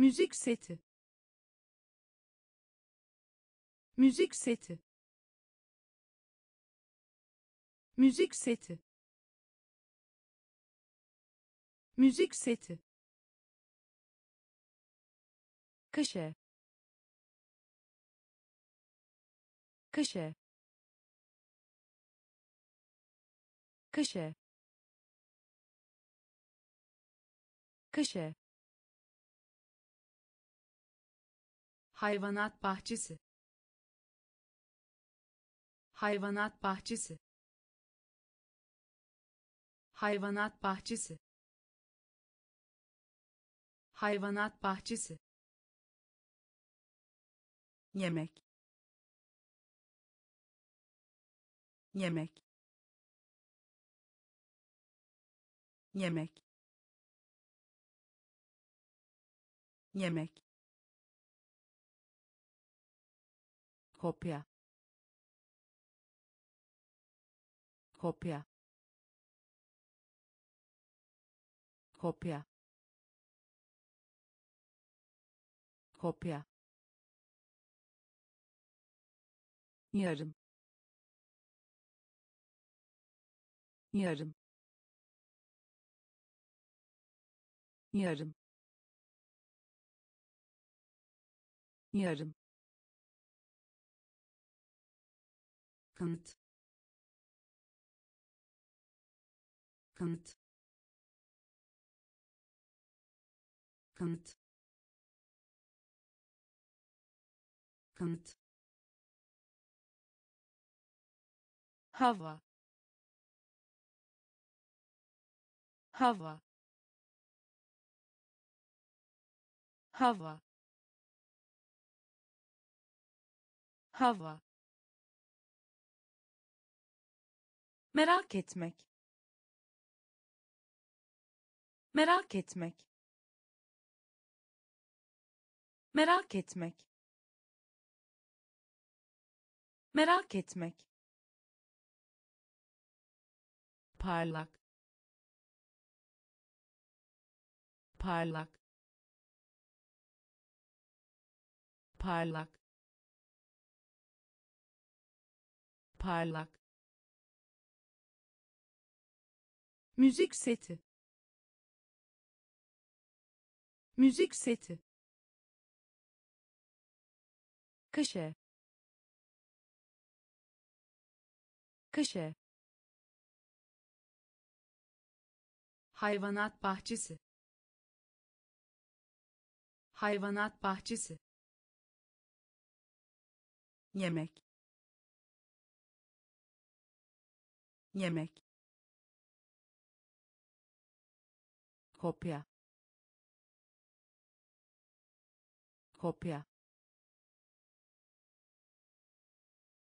müzik seti. Müzik seti. Müzik seti. Müzik seti. Kaşe kaşe kaşe kaşe hayvanat bahçesi. Hayvanat bahçesi. Hayvanat bahçesi. Hayvanat bahçesi. Yemek. Yemek. Yemek. Yemek kopya kopya kopya kopya. Yarım. Yarım. Yarım. Yarım kanıt kanıt kanıt kanıt hava. Hava. Hava. Hava merak etmek. Merak etmek. Merak etmek. Merak etmek. Parlak. Parlak. Parlak. Parlak müzik seti. Müzik seti. Kaşe kaşe hayvanat bahçesi. Hayvanat bahçesi. Yemek. Yemek kopya kopya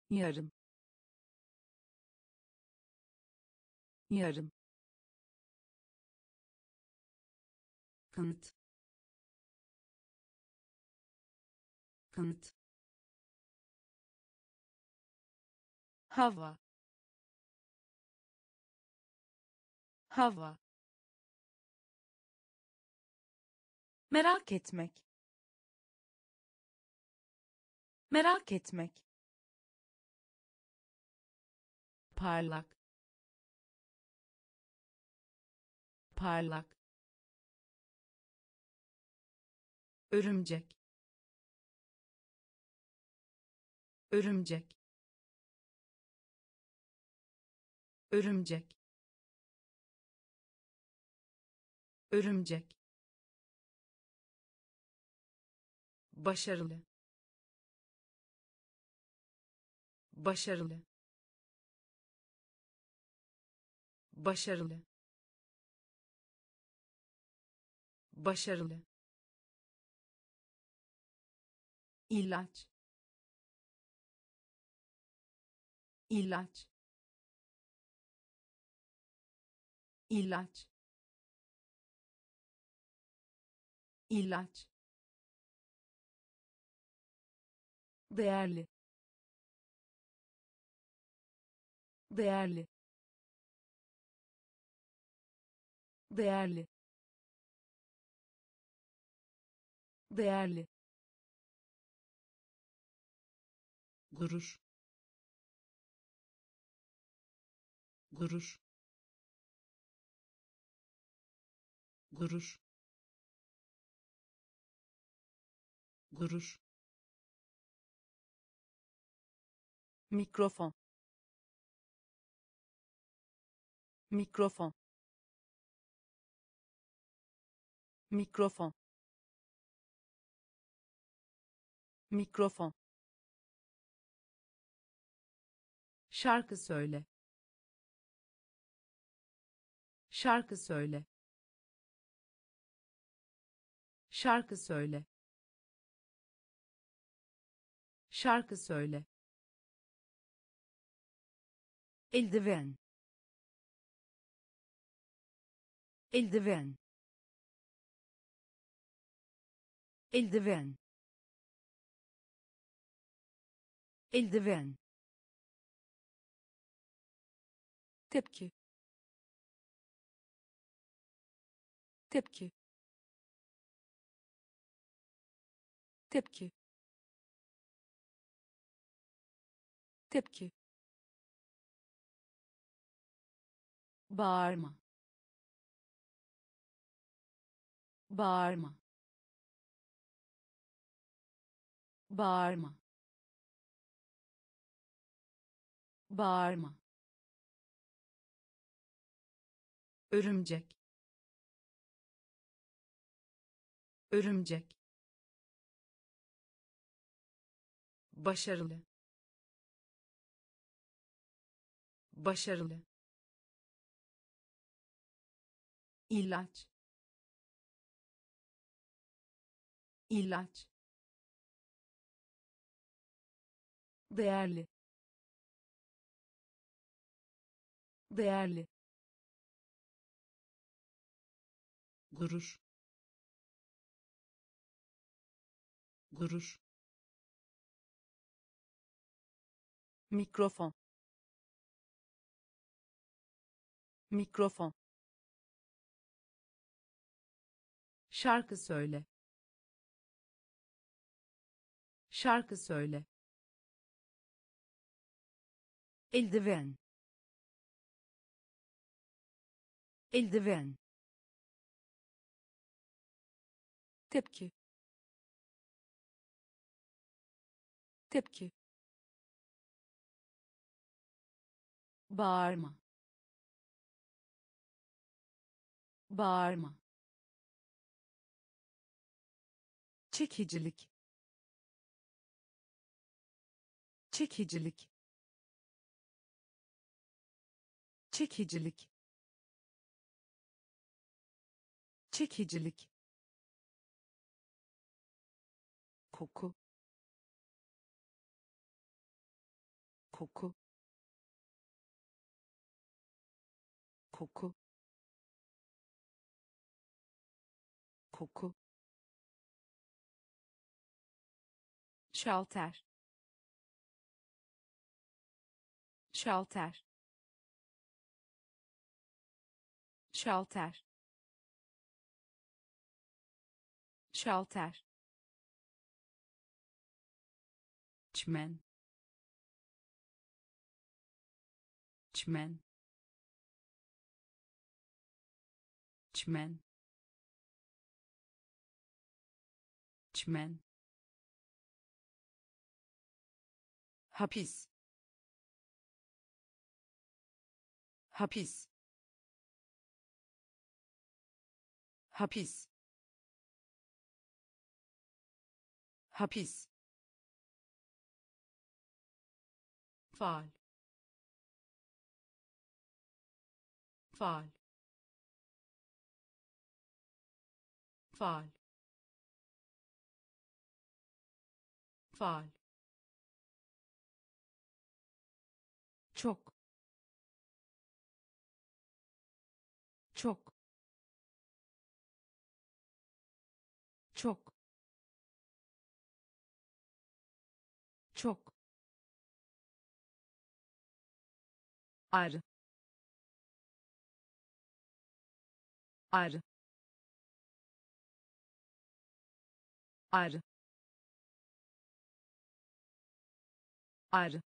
yarım yarım kanıt kanıt hava hava merak etmek. Merak etmek. Parlak. Parlak. Örümcek. Örümcek. Örümcek. Örümcek başarılı. Başarılı. Başarılı. Başarılı. İlaç. İlaç. İlaç. İlaç değerli. Değerli. Değerli. Değerli. Gurur. Gurur. Gurur. Gurur mikrofon. Mikrofon. Mikrofon. Mikrofon. Şarkı söyle. Şarkı söyle. Şarkı söyle. Şarkı söyle eldiven. Eldiven. Eldiven. Eldiven. Tepki. Tepki. Tepki. Tepki bağırma. Bağırma. Bağırma. Bağırma. Örümcek. Örümcek. Başarılı. Başarılı ilaç. İlaç. Değerli. Değerli. Gurur. Gurur. Mikrofon. Mikrofon şarkı söyle. Şarkı söyle. Eldiven. Eldiven. Tepki. Tepki. Bağırma. Bağırma çekicilik. Çekicilik. Çekicilik. Çekicilik. Koku. Koku. Koku. Koku şalter. Şalter. Şalter. Şalter. Çmen çmen çmen çmen hapis. Hapis. Hapis. Hapis. Faal. Faal. Faal. Faal arı arı arı arı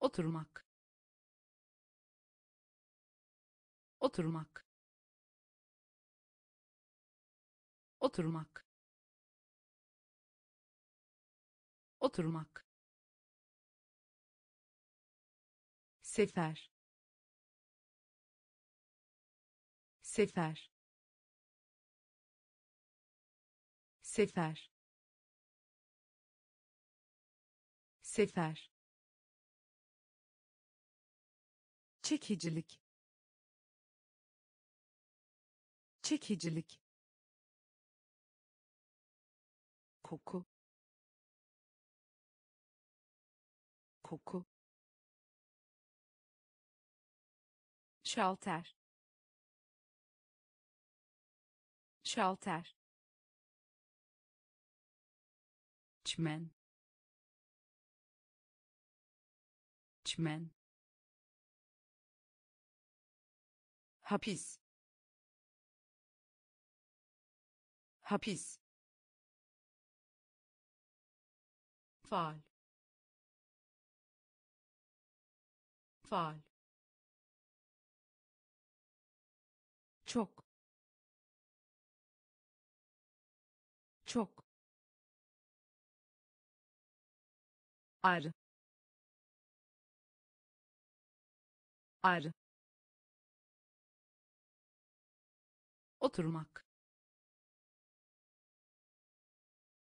oturmak oturmak. Oturmak oturmak sefer. Sefer. Sefer. Sefer. Çekicilik. Çekicilik. Koku. Koku şalter. Şalter. Çmen çmen hapis. Hapis. Faal. Faal arı arı oturmak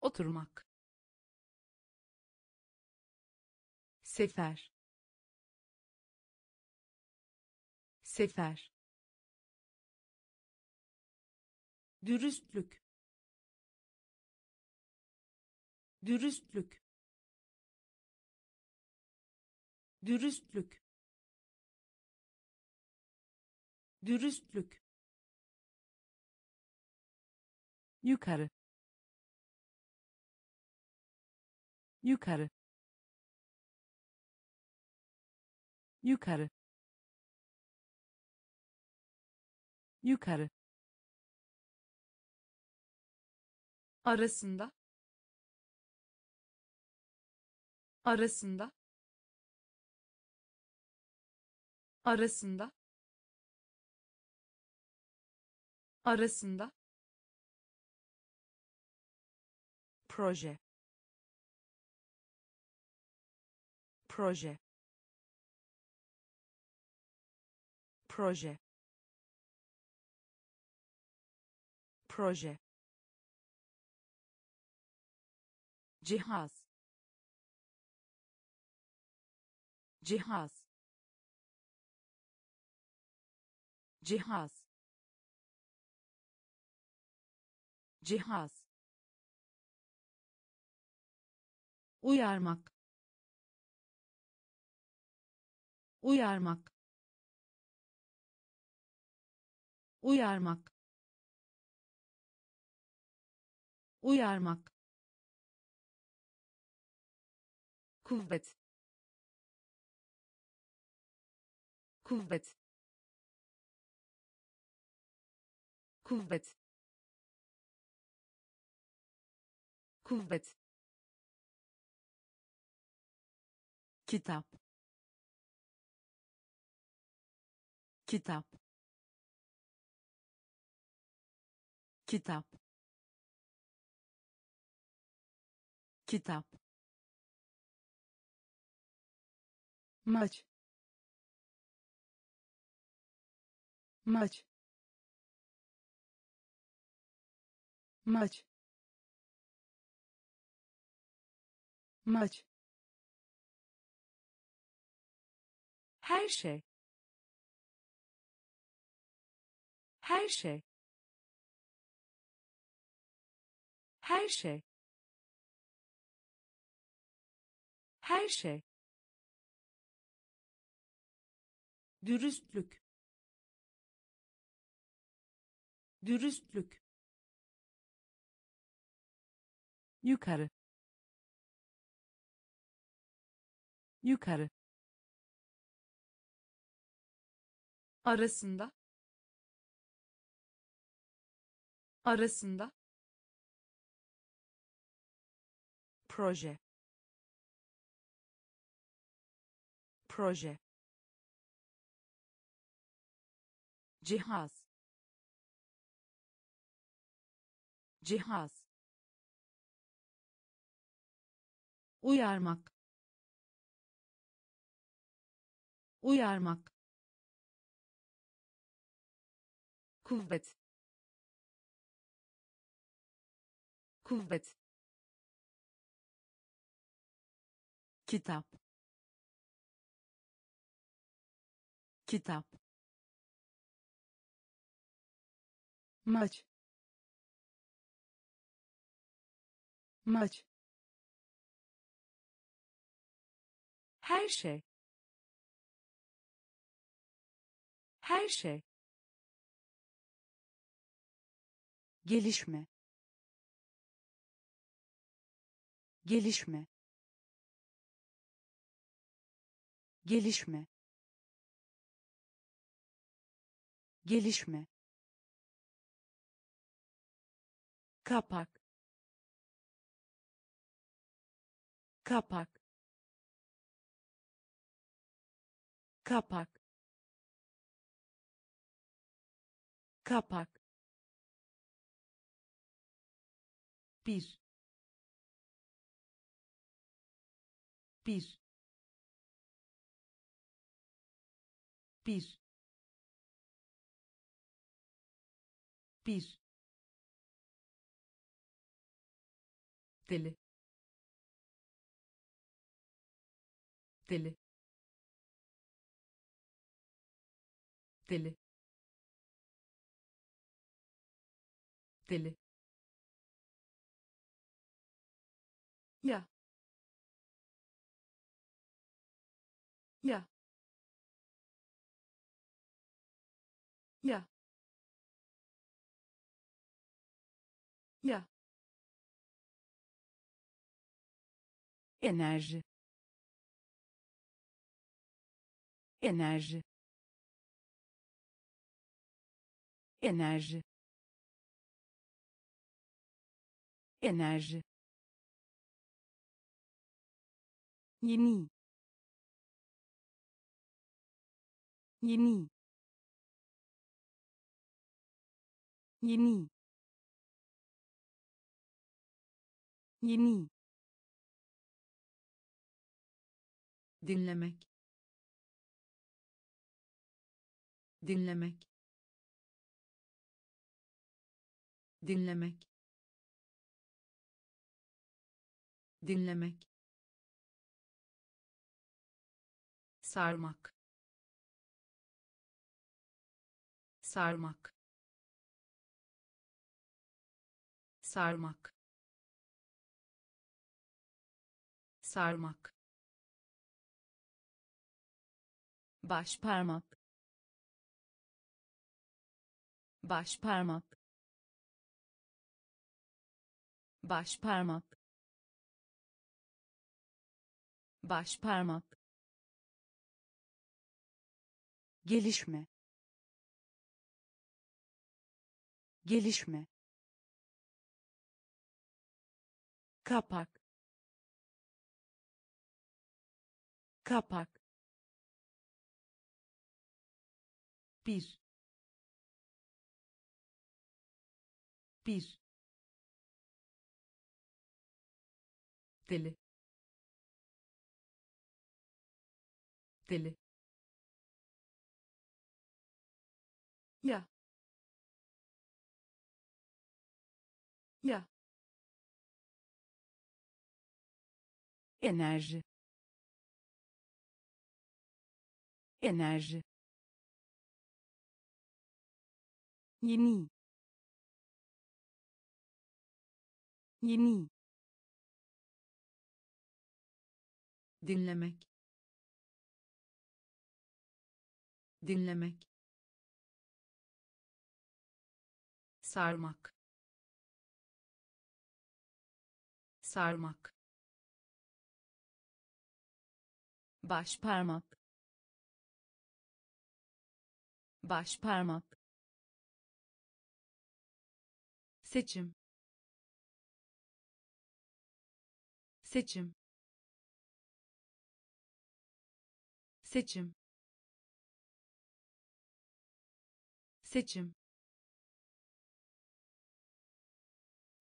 oturmak sefer sefer dürüstlük dürüstlük dürüstlük. Dürüstlük. Yukarı. Yukarı. Yukarı. Yukarı. Arasında. Arasında arasında arasında proje proje proje proje cihaz cihaz cihaz. Cihaz. Uyarmak. Uyarmak. Uyarmak. Uyarmak. Kuvvet. Kuvvet kuvvet. Kuvvet. Kitap. Kitap. Kitap. Kitap. Maç. Maç maç. Maç. Her şey. Her şey. Her şey. Her şey. Dürüstlük. Dürüstlük yukarı. Yukarı. Arasında. Arasında. Proje. Proje. Cihaz. Cihaz uyarmak. Uyarmak. Kuvvet. Kuvvet. Kitap. Kitap. Maç. Maç her şey. Her şey. Gelişme. Gelişme. Gelişme. Gelişme. Kapak. Kapak kapak. Kapak. Bir. Bir. Bir. Bir. Deli. Deli deli. Deli. Ya. Ya. Ya. Ya. Enerji. Enerji enerji. Enerji. Yeni. Yeni. Yeni. Yeni. Dinlemek. Dinlemek dinlemek. Dinlemek. Sarmak. Sarmak. Sarmak. Sarmak. Baş parmak baş parmak baş parmak baş parmak gelişme. Gelişme. Kapak. Kapak. Bir. Bir deli deli ya ya enerji enerji yeni yeni dinlemek. Dinlemek. Sarmak. Sarmak. Baş parmak baş parmak seçim. Seçim seçim. Seçim.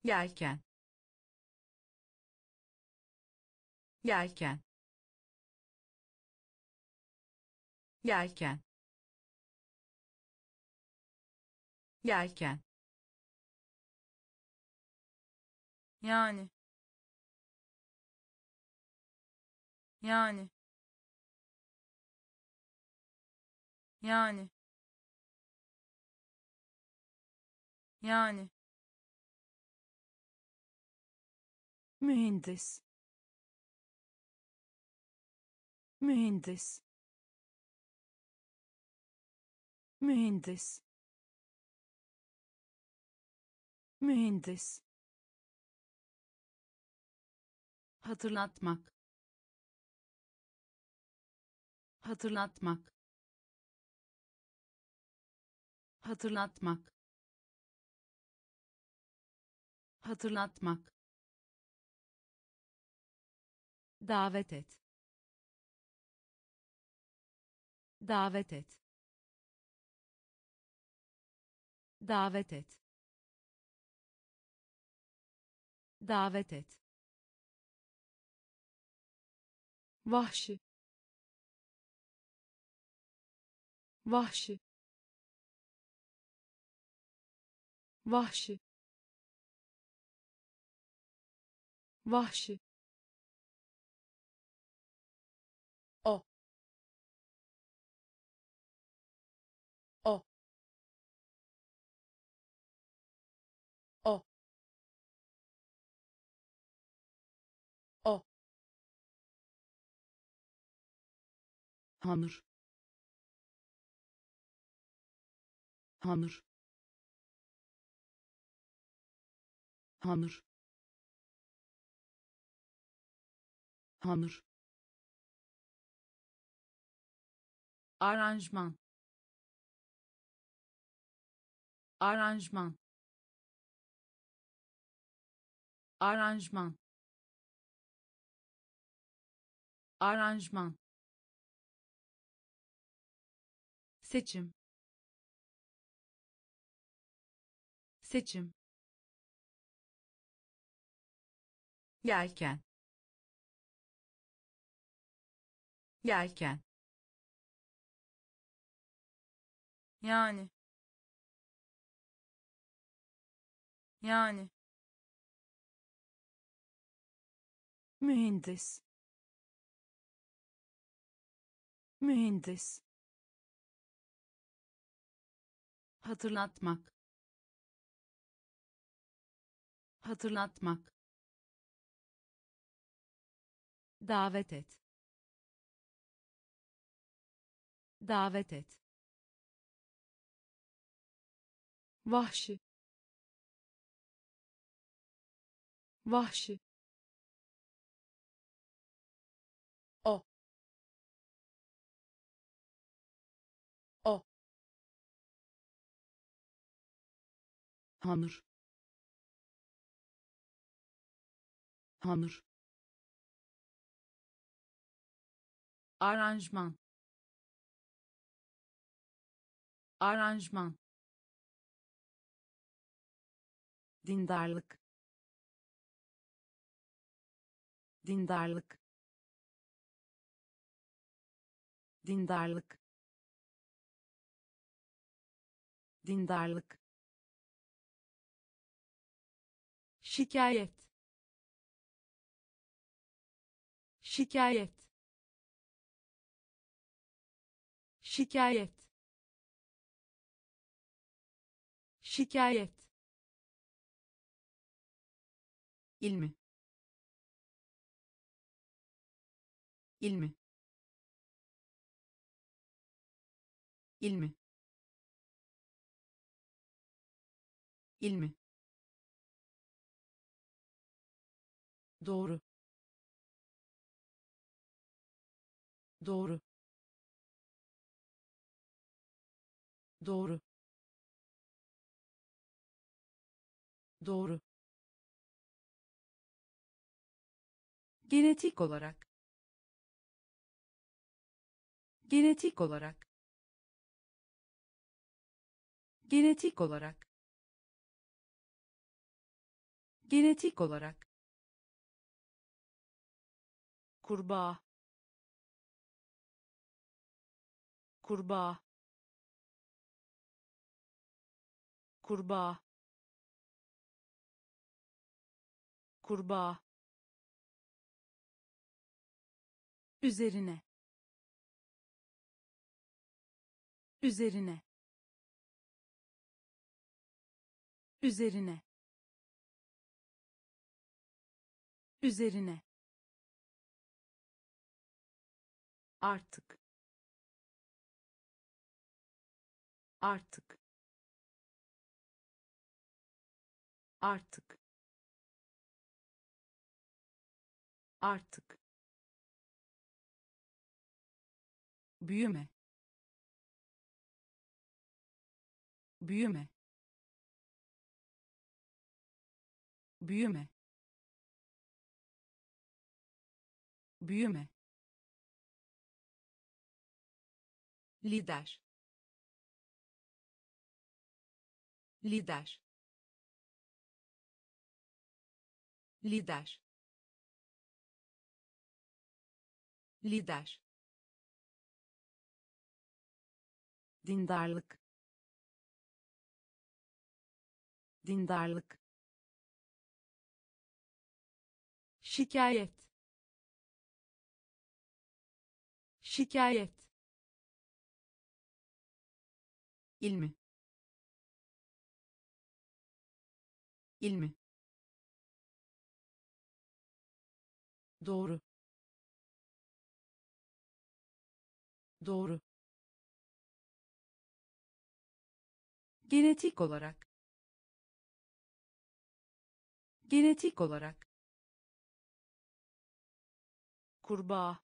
Yelken. Yelken. Yelken. Yelken. Yani. Yani yani. Yani. Mühendis. Mühendis. Mühendis. Mühendis. Hatırlatmak. Hatırlatmak hatırlatmak. Hatırlatmak. Davet et. Davet et. Davet et. Davet et. Vahşi. Vahşi vahşi. Vahşi. O. O. O. O. Hamur. Hamur hamur. Hamur. Aranjman. Aranjman. Aranjman. Aranjman. Seçim. Seçim yelken. Yelken. Yani. Yani. Mühendis. Mühendis. Hatırlatmak. Hatırlatmak davet et. Davet et. Vahşi. Vahşi. O. O. Hamur. Hamur aranjman. Aranjman. Dindarlık. Dindarlık. Dindarlık. Dindarlık. Şikayet. Şikayet şikayet. Şikayet. İlmi. İlmi. İlmi. İlmi. Doğru. Doğru doğru. Doğru. Genetik olarak. Genetik olarak. Genetik olarak. Genetik olarak. Kurbağa. Kurbağa kurbağa. Kurbağa. Üzerine. Üzerine. Üzerine. Üzerine. Artık. Artık artık. Artık. Büyüme. Büyüme. Büyüme. Büyüme. Lider. Lider lider. Lider. Dindarlık. Dindarlık. Şikayet. Şikayet. İlmi. İlmi doğru. Doğru. Genetik olarak. Genetik olarak. Kurbağa.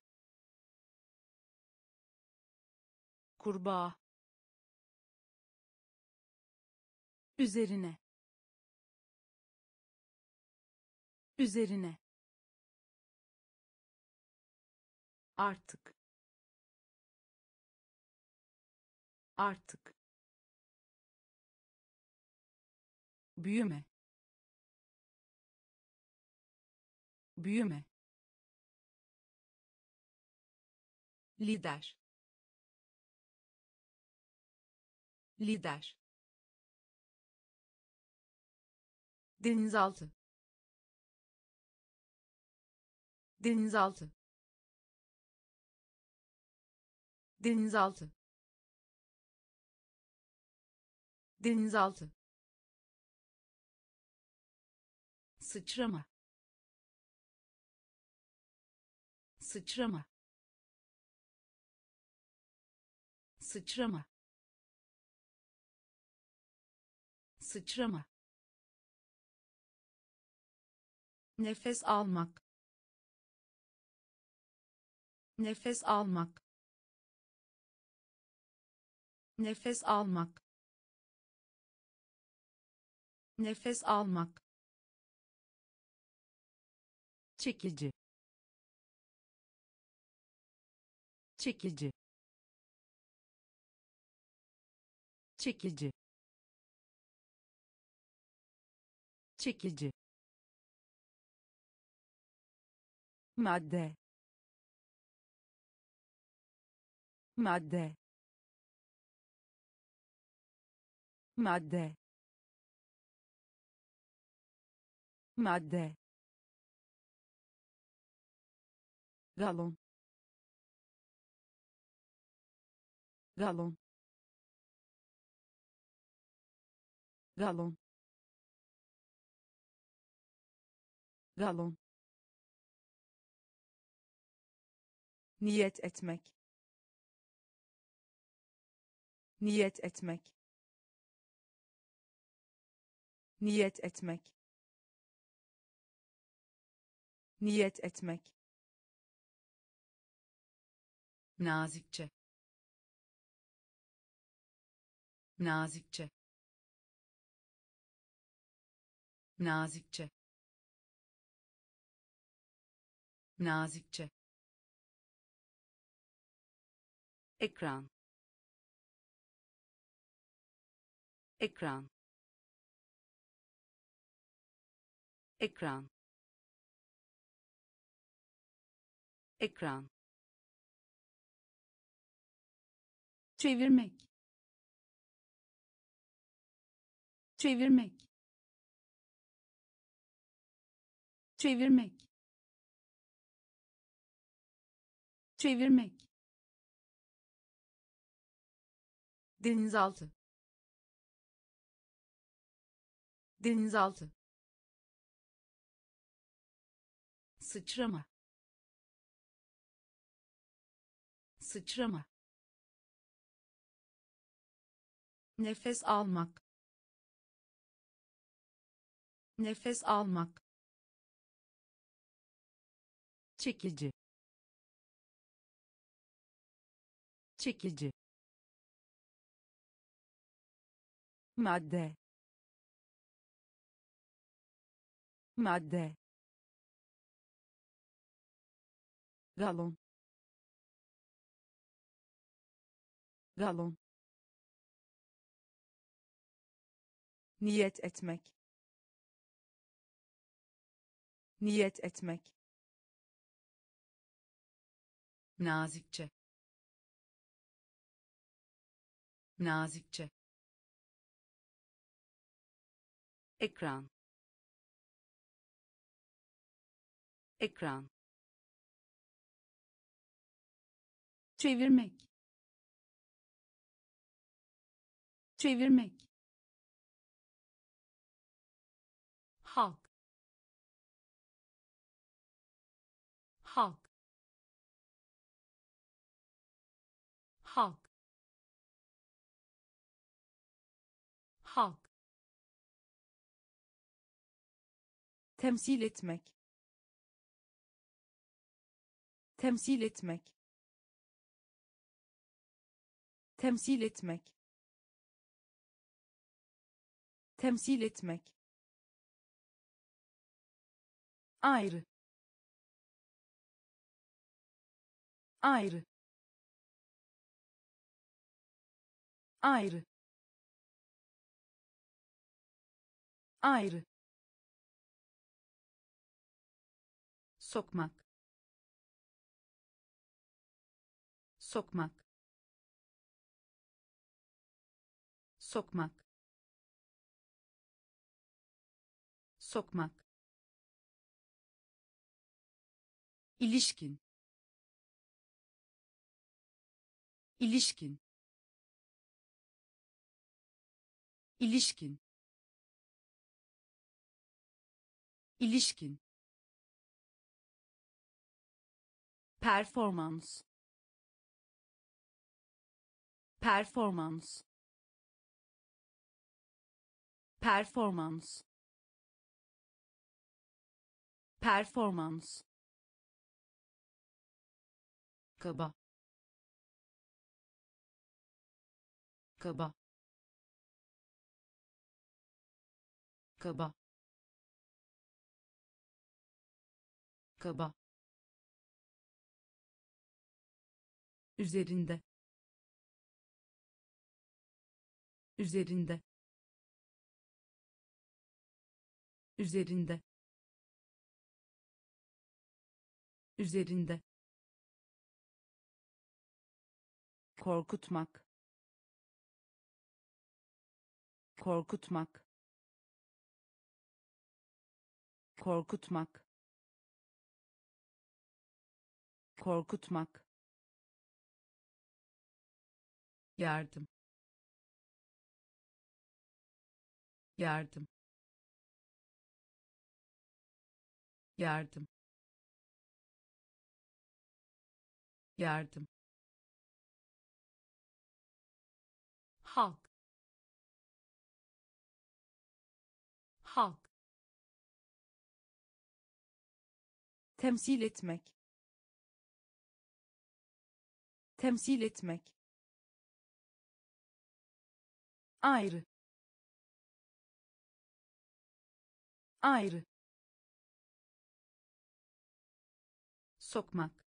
Kurbağa. Üzerine. Üzerine artık. Artık. Büyüme. Büyüme. Lider. Lider. Denizaltı. Denizaltı denizaltı. Denizaltı. Sıçrama. Sıçrama. Sıçrama. Sıçrama. Nefes almak. Nefes almak nefes almak. Nefes almak. Çekici. Çekici. Çekici. Çekici. Madde. Madde madde. Madde. Galon. Galon. Galon. Galon. Niyet etmek. Niyet etmek niyet etmek. Niyet etmek. Nazikçe. Nazikçe. Nazikçe. Nazikçe. Ekran. Ekran ekran. Ekran. Çevirmek. Çevirmek. Çevirmek. Çevirmek. Denizaltı. Denizaltı sıçrama. Sıçrama. Nefes almak. Nefes almak. Çekici. Çekici. Madde. Madde galon. Galon. Niyet etmek. Niyet etmek. Nazikçe. Nazikçe. Ekran. Ekran çevirmek. Çevirmek. Halk. Halk. Halk. Halk. Temsil etmek. Temsil etmek temsil etmek. Temsil etmek. Ayrı. Ayrı. Ayrı. Ayrı. Sokmak. Sokmak sokmak. Sokmak. İlişkin. İlişkin. İlişkin. İlişkin. Performans. Performans performans. Performans. Kaba. Kaba. Kaba. Kaba. Üzerinde. Üzerinde üzerinde üzerinde korkutmak korkutmak korkutmak korkutmak yardım yardım yardım. Yardım. Halk. Halk. Temsil etmek. Temsil etmek. Ayrı. Ayrı sokmak.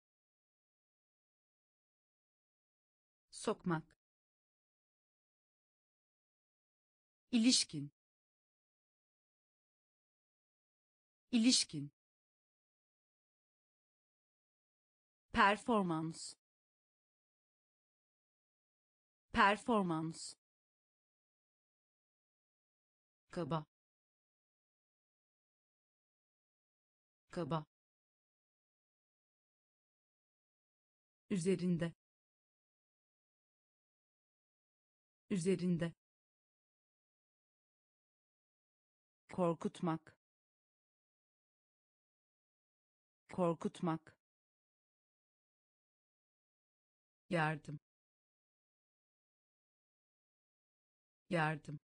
Sokmak. İlişkin. İlişkin. Performans. Performans. Kaba. Kaba üzerinde üzerinde korkutmak korkutmak yardım yardım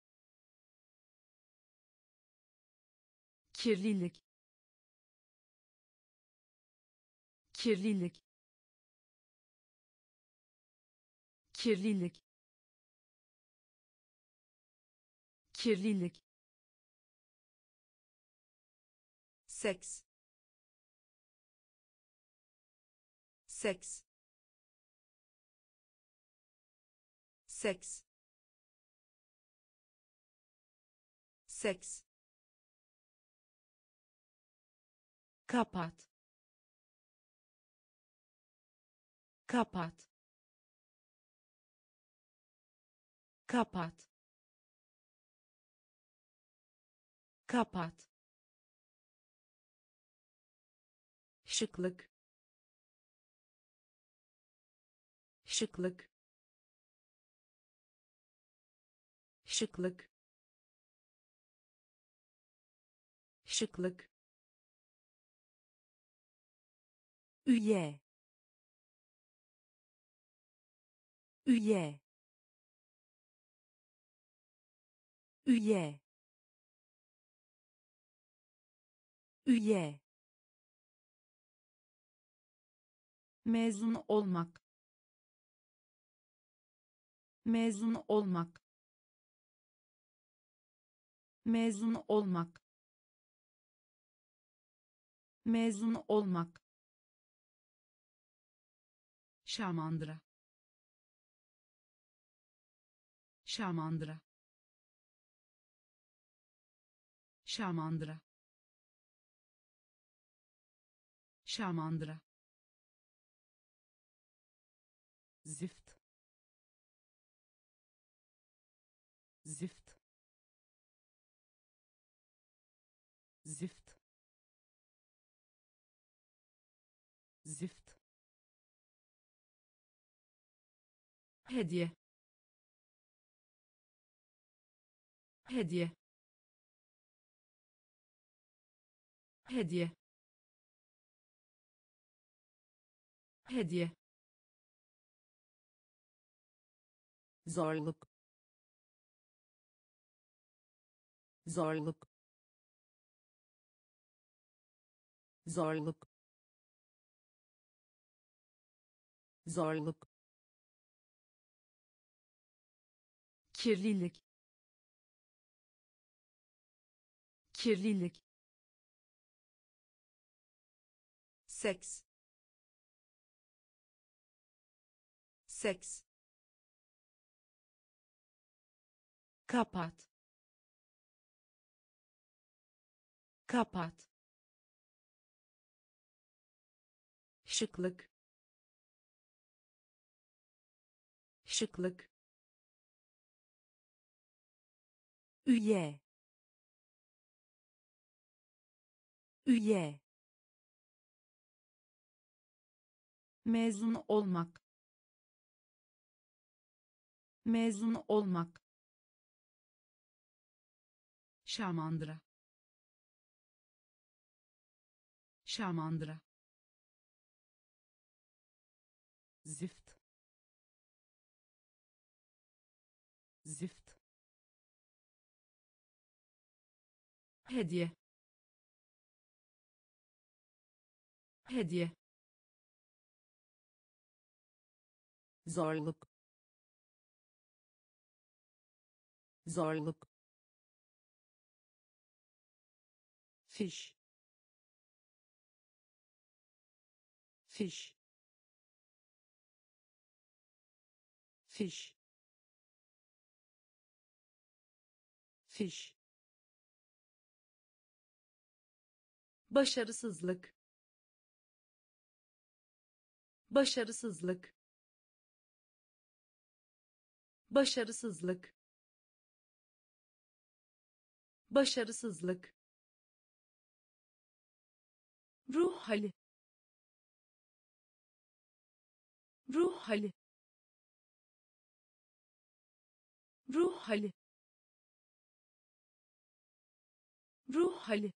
kirlilik kirlilik kirlilik kirlilik seks seks seks seks. Kapat. Kapat kapat. Kapat. Şıklık. Şıklık. Şıklık. Şıklık. Üye. Üye üye. Üye. Mezun olmak. Mezun olmak. Mezun olmak. Mezun olmak. Şamandıra. Şamandıra şamandıra. Şamandıra. Zift. Zift. Zift. Zift. Hediye. Hediye hediye. Hediye. Zorluk. Zorluk. Zorluk. Zorluk. Kirlilik. Kirlilik seks seks kapat. Kapat. Şıklık. Şıklık. Üye. Üye mezun olmak. Mezun olmak. Şamandıra. Şamandıra. Zift. Zift. Hediye. Hediye zorluk. Zorluk. Fiş. Fiş. Fiş. Fiş. Başarısızlık. Başarısızlık başarısızlık. Başarısızlık. Ruh hali. Ruh hali. Ruh hali. Ruh hali.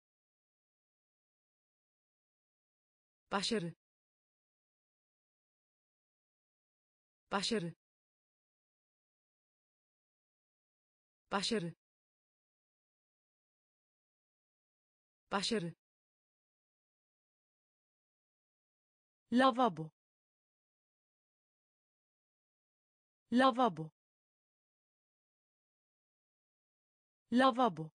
Başarı. Başarı başarı başarı lavabo lavabo lavabo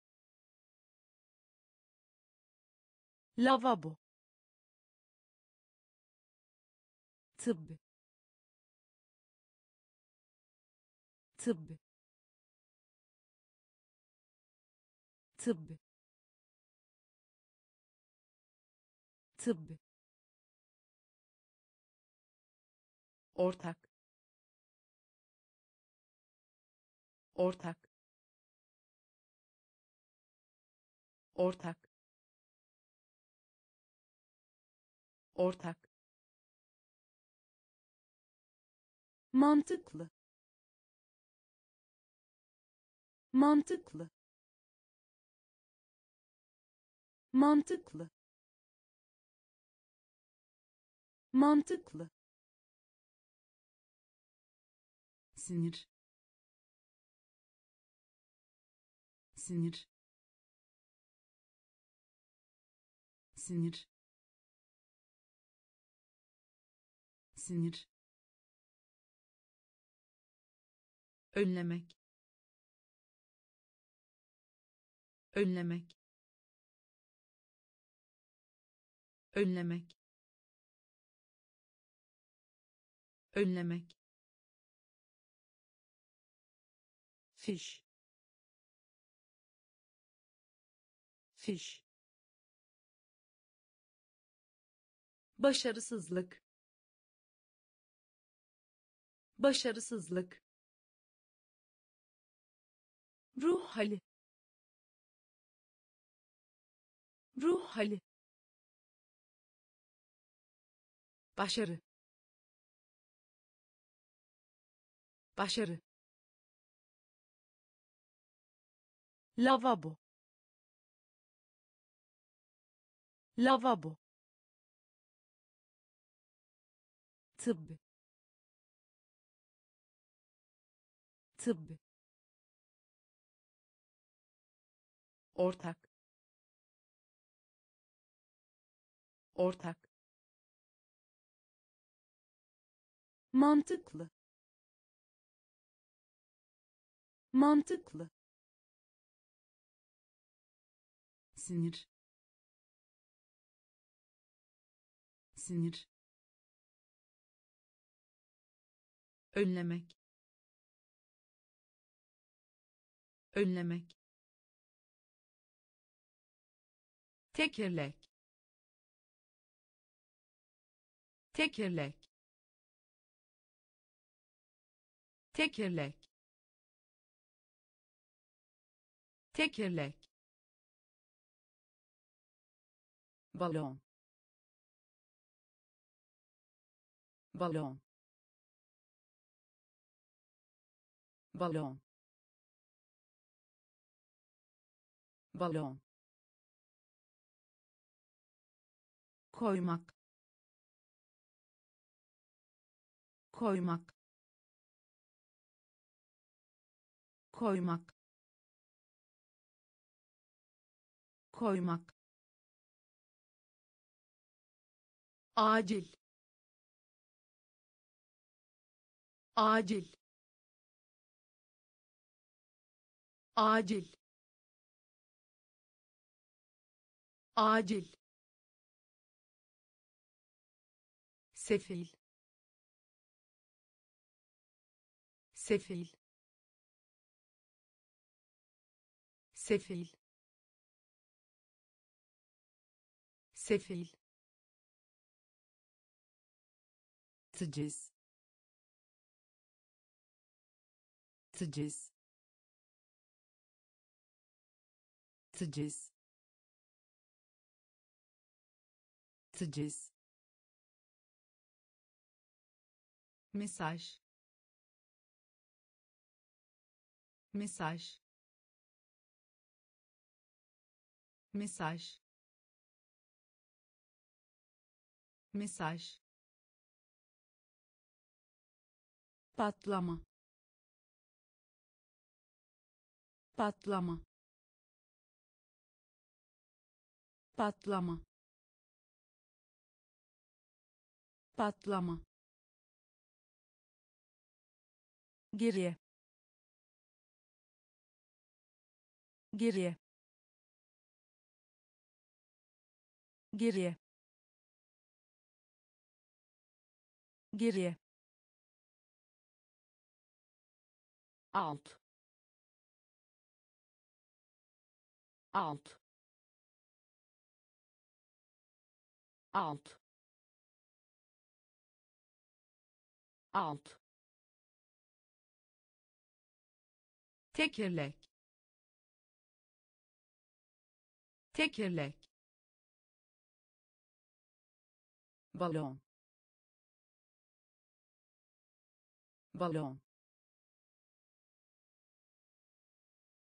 lavabo tıbb tıbb tıbb. Tıbb. Ortak. Ortak. Ortak. Ortak. Mantıklı. Mantıklı mantıklı. Mantıklı. Sinir. Sinir. Sinir. Sinir. Önlemek. Önlemek önlemek önlemek fiş fiş başarısızlık başarısızlık ruh hali ruh hali başarı. Başarı. Lavabo. Lavabo. Tıbb. Tıbb. Ortak. Ortak mantıklı. Mantıklı. Sinir. Sinir. Önlemek. Önlemek. Tekerlek. Tekerlek tekerlek. Tekerlek. Balon. Balon. Balon. Balon. Koymak. Koymak koymak koymak acil acil acil acil sefil sefil sefil. Sefil. Teciz teciz teciz teciz mesaj. Mesaj mesaj. Mesaj. Patlama. Patlama. Patlama. Patlama. Geriye. Geriye geriye. Geriye. Alt. Alt. Alt. Alt. Tekerlek. Tekerlek balon. Balon.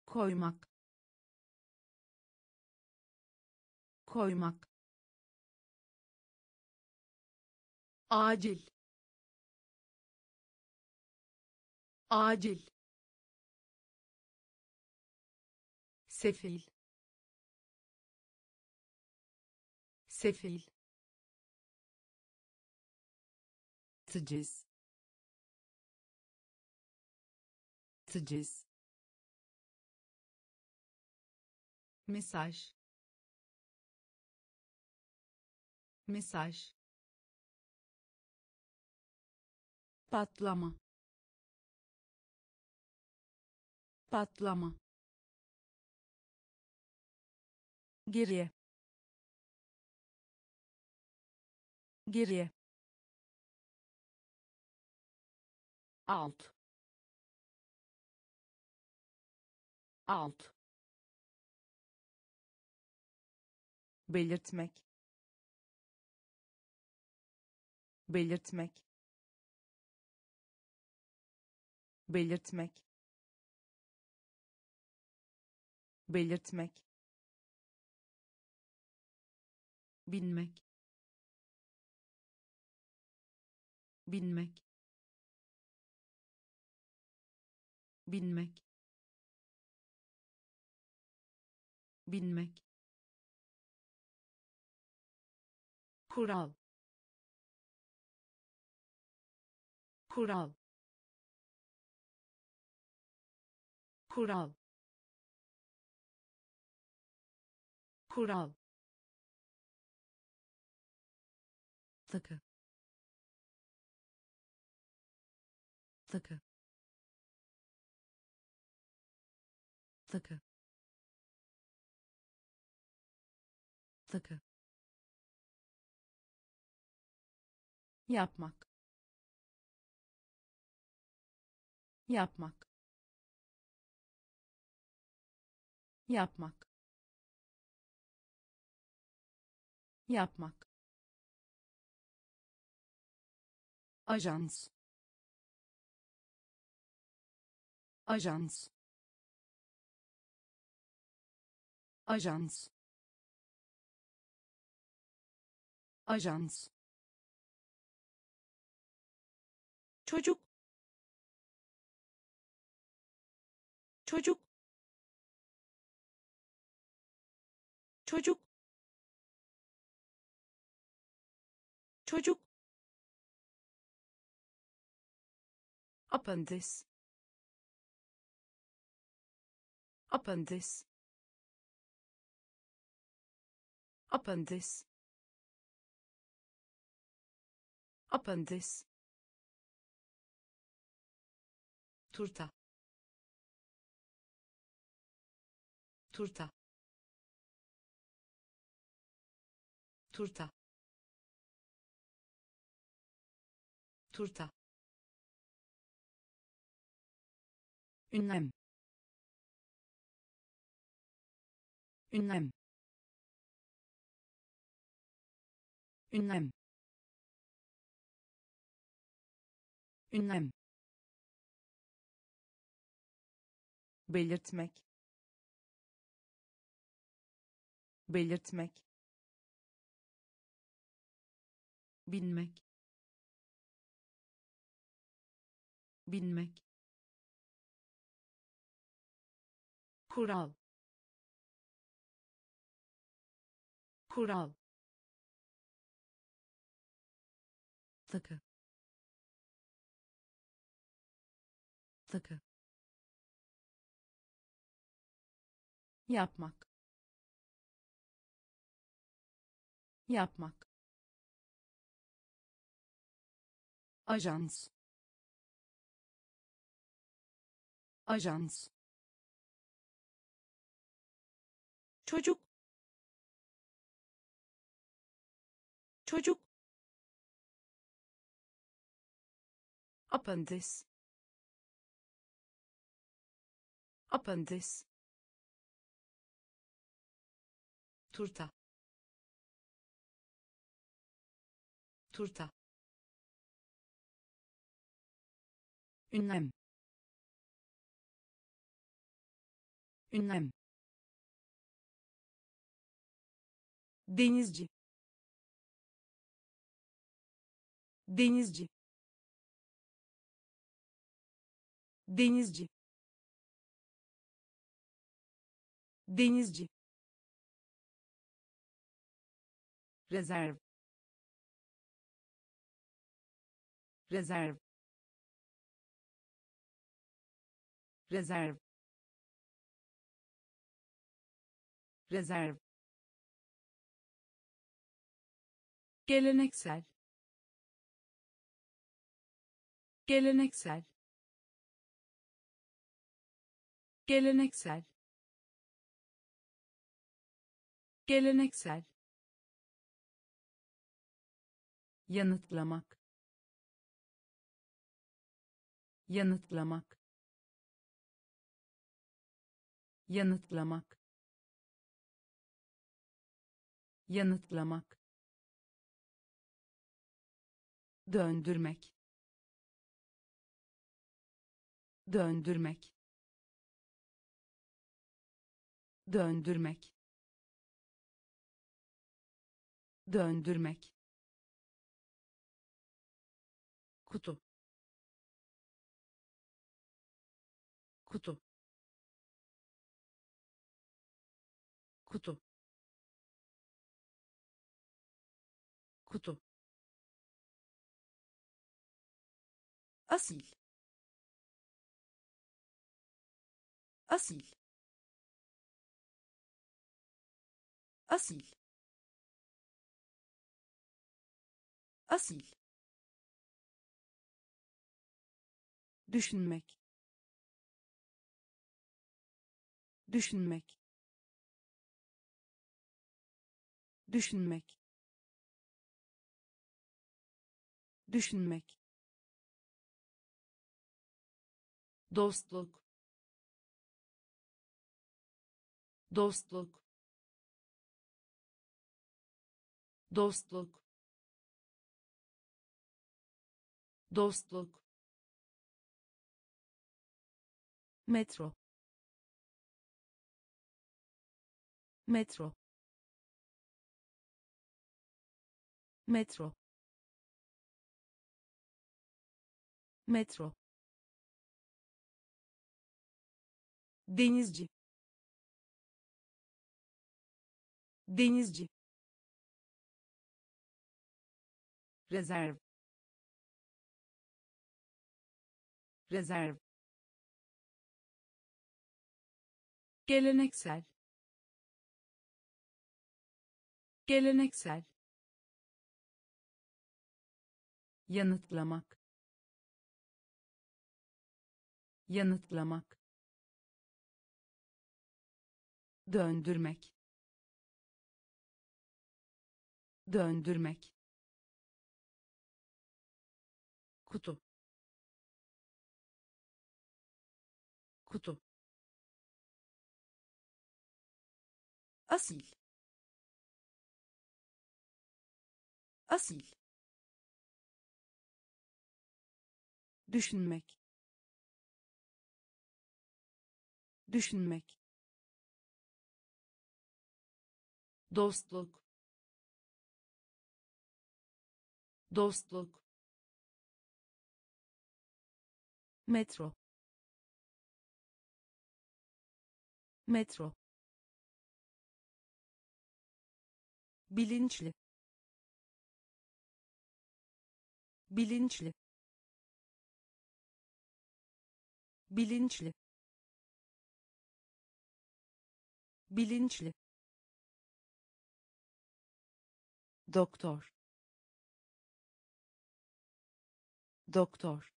Koymak. Koymak. Acil. Acil. Sefil. Sefil teciz teciz mesaj. Mesaj. Patlama. Patlama. Geriye. Geriye alt. Alt. Belirtmek. Belirtmek. Belirtmek. Belirtmek. Binmek. Binmek binmek. Binmek. Kural. Kural. Kural. Kural. Takı takı takı takı yapmak. Yapmak. Yapmak. Yapmak. Ajans. Ajans ajans. Ajans. Çocuk. Çocuk. Çocuk. Çocuk. Apandis. Apandis apandis apandis turta. Turta. Turta. Turta. Ünlem. Ünlem ünlem. Ünlem. Belirtmek. Belirtmek. Bilmek. Bilmek. Kural. Kural takı takı yapmak. Yapmak. Ajans. Ajans. Çocuk. Çocuk apandis apandis turta. Turta. Ünlem. Ünlem. Denizci. Denizci denizci. Denizci. Rezerv. Rezerv. Rezerv. Rezerv. Geleneksel. Geleneksel geleneksel. Geleneksel. Yanıtlamak. Yanıtlamak. Yanıtlamak. Yanıtlamak. Döndürmek. Döndürmek döndürmek. Döndürmek. Kutu. Kutu. Kutu. Kutu. Asil. Asil asil. Asil. Düşünmek. Düşünmek. Düşünmek. Düşünmek. Dostluk. Dostluk dostluk. Dostluk. Metro. Metro. Metro. Metro. Denizci. Denizci rezerv rezerv geleneksel. Geleneksel. Yanıtlamak. Yanıtlamak. Döndürmek. Döndürmek kutu kutu asil. Asil. Düşünmek. Düşünmek. Dostluk. Dostluk metro. Metro. Bilinçli. Bilinçli. Bilinçli. Bilinçli. Doktor. Doktor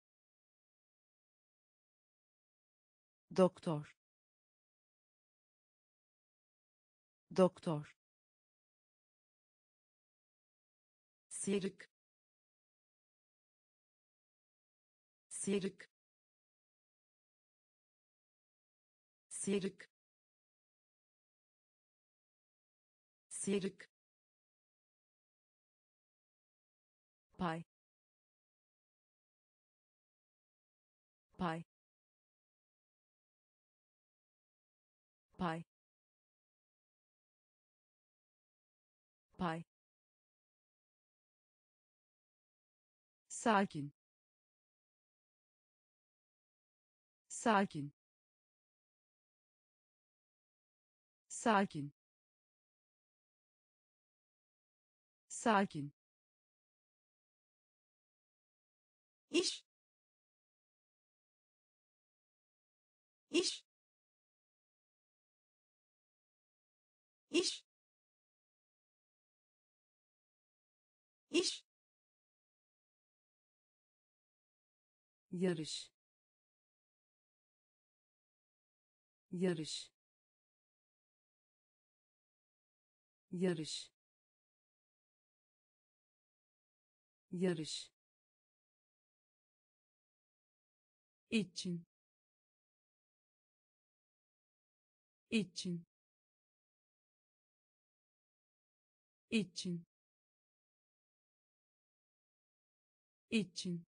doktor. Doktor. Sıyrık sıyrık sıyrık sıyrık pay. Pay pay. Pay. Sakin. Sakin. Sakin. Sakin. İş. İş iş. İş. Yarış. Yarış. Yarış. Yarış. İçin. İçin için. İçin.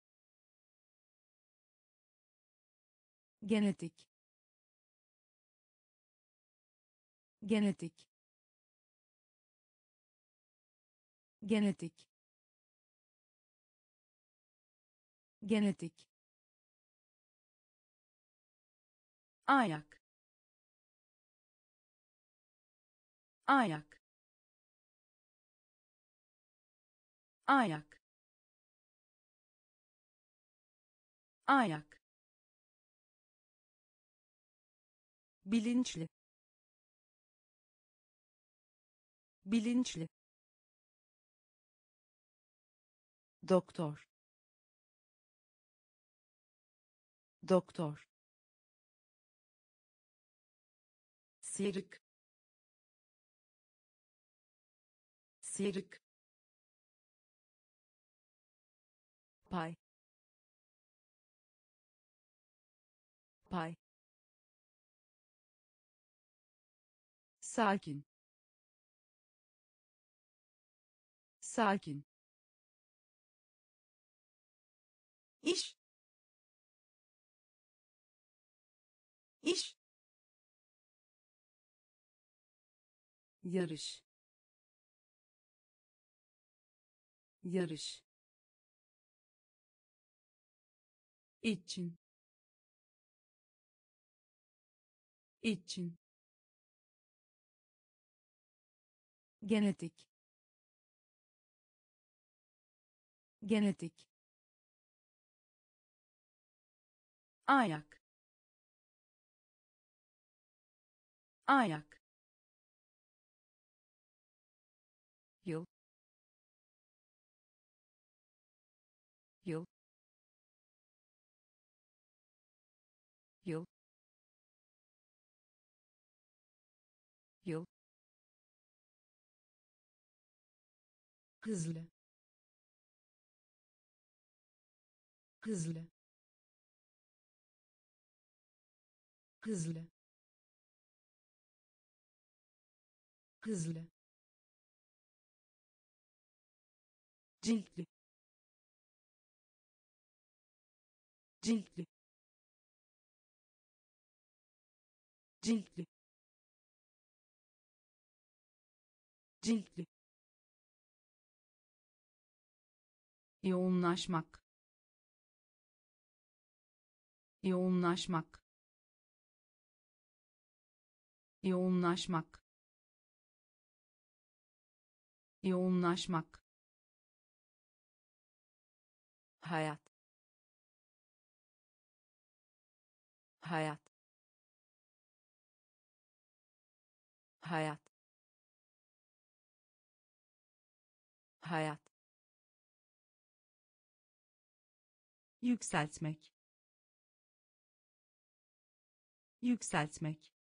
Genetik. Genetik. Genetik. Genetik. Ayak. Ayak ayak. Ayak. Bilinçli. Bilinçli. Doktor. Doktor. Sıyrık sıyrık pay. Pay. Sakin. Sakin. İş. İş. Yarış. Yarış için. İçin. Genetik. Genetik. Ayak. Ayak. Yıl. Yıl yıl. Yıl. Hızlı. Hızlı. Hızlı. Hızlı. Ciltli. Ciltli ciltli. Ciltli. Yoğunlaşmak. Yoğunlaşmak. Yoğunlaşmak. Yoğunlaşmak. Hayat. Hayat hayat. Hayat. Yükseltmek. Yükseltmek.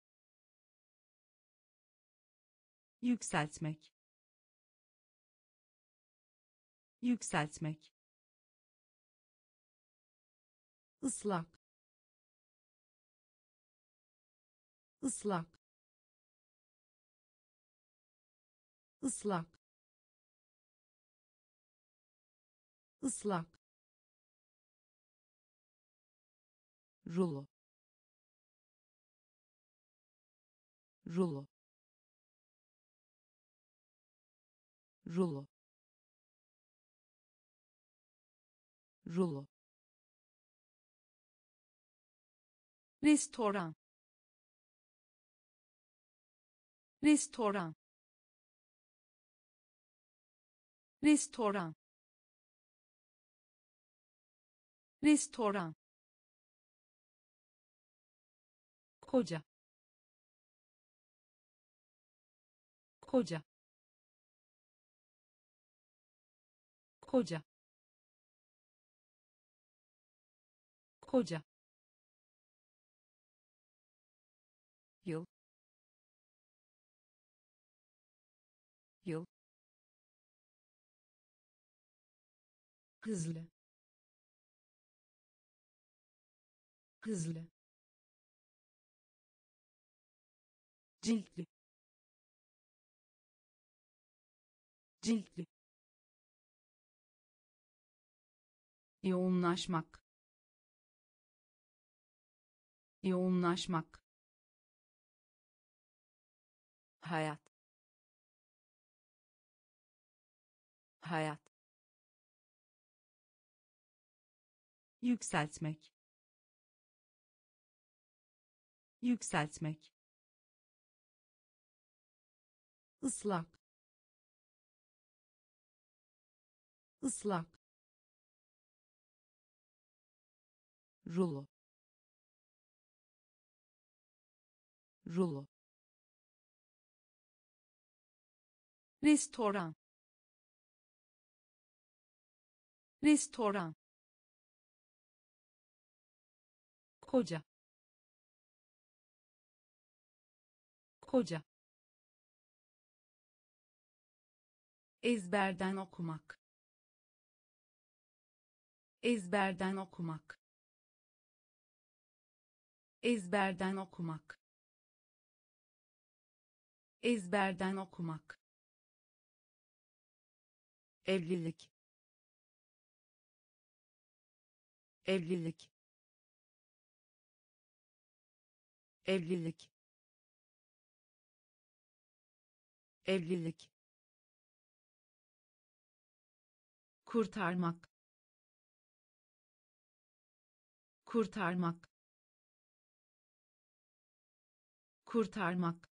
Yükseltmek. Yükseltmek. Islak ıslak ıslak ıslak rulo. Rulo. Rulo. Rulo. Restoran. Restoran restoran. Restoran. Koca. Koca. Koca. Koca. Yıl. Yıl hızlı. Hızlı. Ciltli. Ciltli. Yoğunlaşmak. Yoğunlaşmak. Hayat. Hayat yükseltmek. Yükseltmek. Islak ıslak rulo. Rulo. Restoran. Restoran koca. Koca. Ezberden okumak. Ezberden okumak. Ezberden okumak. Ezberden okumak. Evlilik. Evlilik evlilik. Evlilik. Kurtarmak. Kurtarmak. Kurtarmak.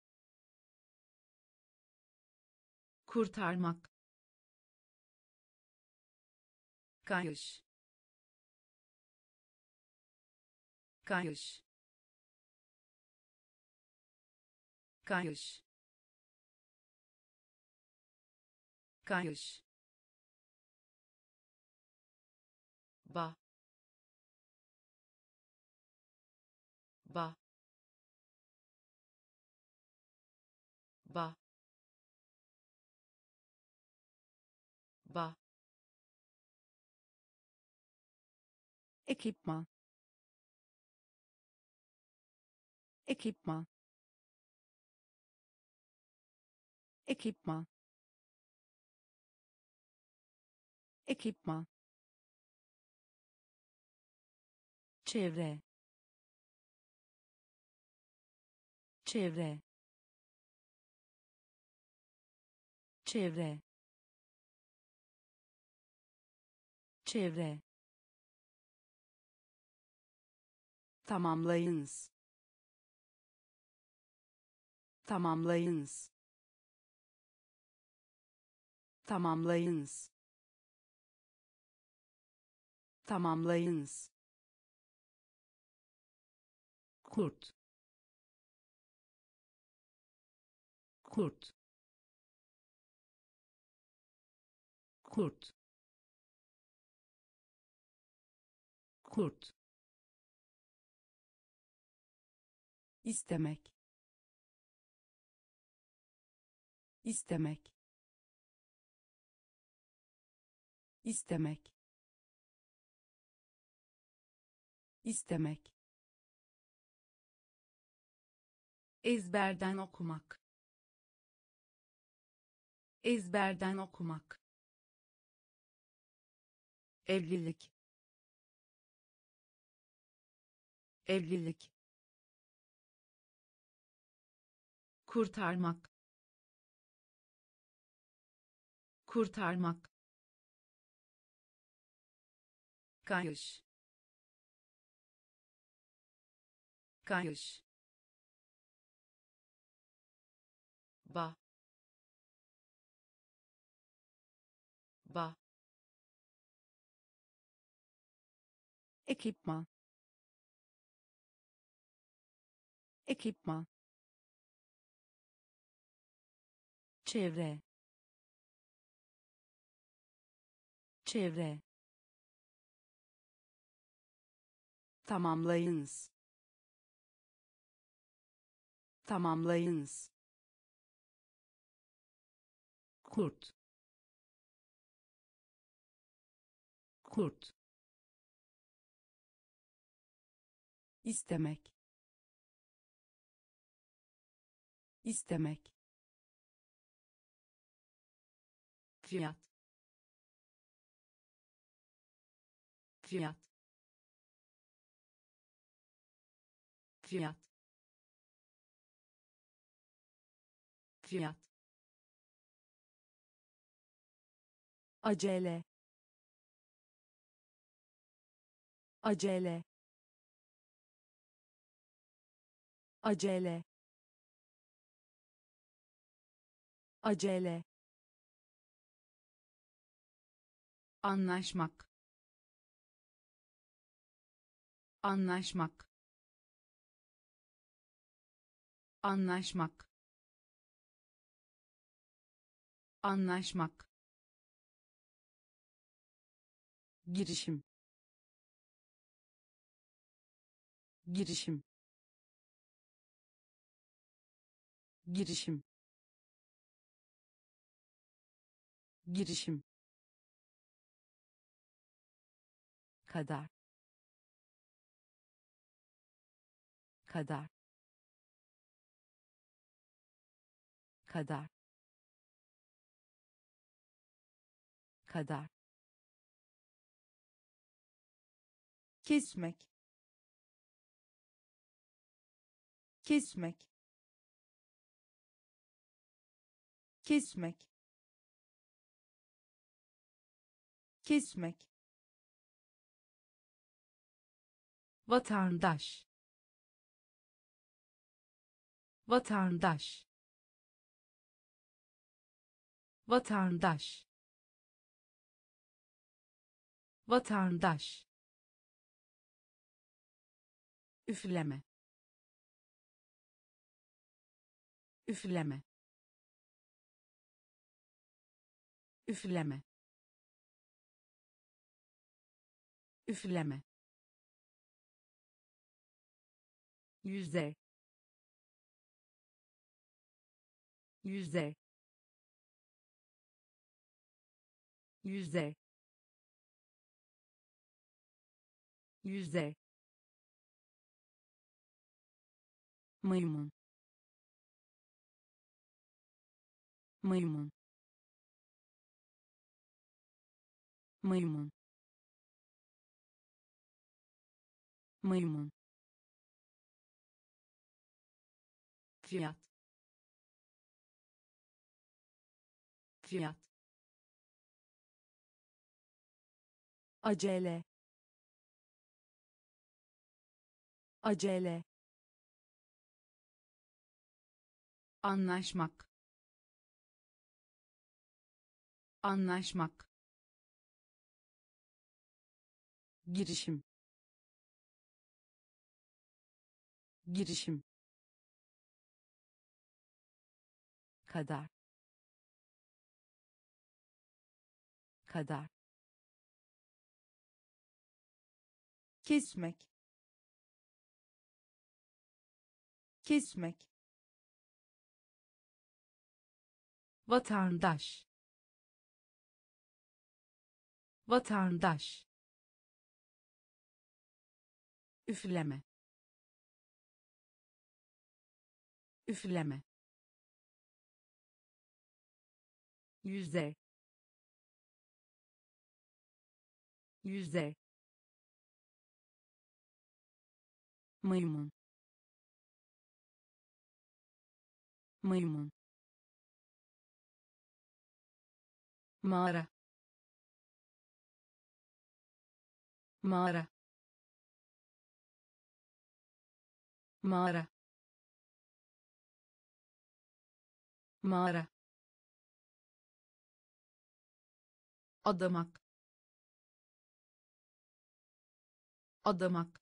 Kurtarmak. Kayış. Kayış kayış. Kayış. Ba. Ba. Ba. Ba. Ekipman. Ekipman ekipman. Ekipman. Çevre. Çevre. Çevre. Çevre. Tamamlayınız. Tamamlayınız tamamlayınız. Tamamlayınız. Kurt. Kurt. Kurt. Kurt. İstemek. İstemek istemek. İstemek. Ezberden okumak. Ezberden okumak. Evlilik. Evlilik. Kurtarmak. Kurtarmak kayış. Kayış. Ba. Ba. Ekipman ekipman çevre. Çevre tamamlayınız. Tamamlayınız. Kurt. Kurt. İstemek. İstemek. Fiyat. Fiyat fiyat. Fiyat. Acele. Acele. Acele. Acele. Anlaşmak. Anlaşmak anlaşmak. Anlaşmak. Girişim. Girişim. Girişim. Girişim. Kadar. Kadar kadar. Kadar. Kesmek. Kesmek. Kesmek. Kesmek. Vatandaş. Vatandaş vatandaş. Vatandaş. Üfleme. Üfleme. Üfleme. Üfleme. Yüzde yüzde yüzde. Yüzde. Maymun. Maymun. Maymun. Maymun. Fiyat. Fiyat acele. Acele. Anlaşmak. Anlaşmak. Girişim. Girişim. Kadar. Kadar kesmek. Kesmek. Vatandaş. Vatandaş. Üfleme. Üfleme. Yüzde yüzde maymun. Maymun. Mağara. Mağara. Mağara. Mağara. Adamak. Adamak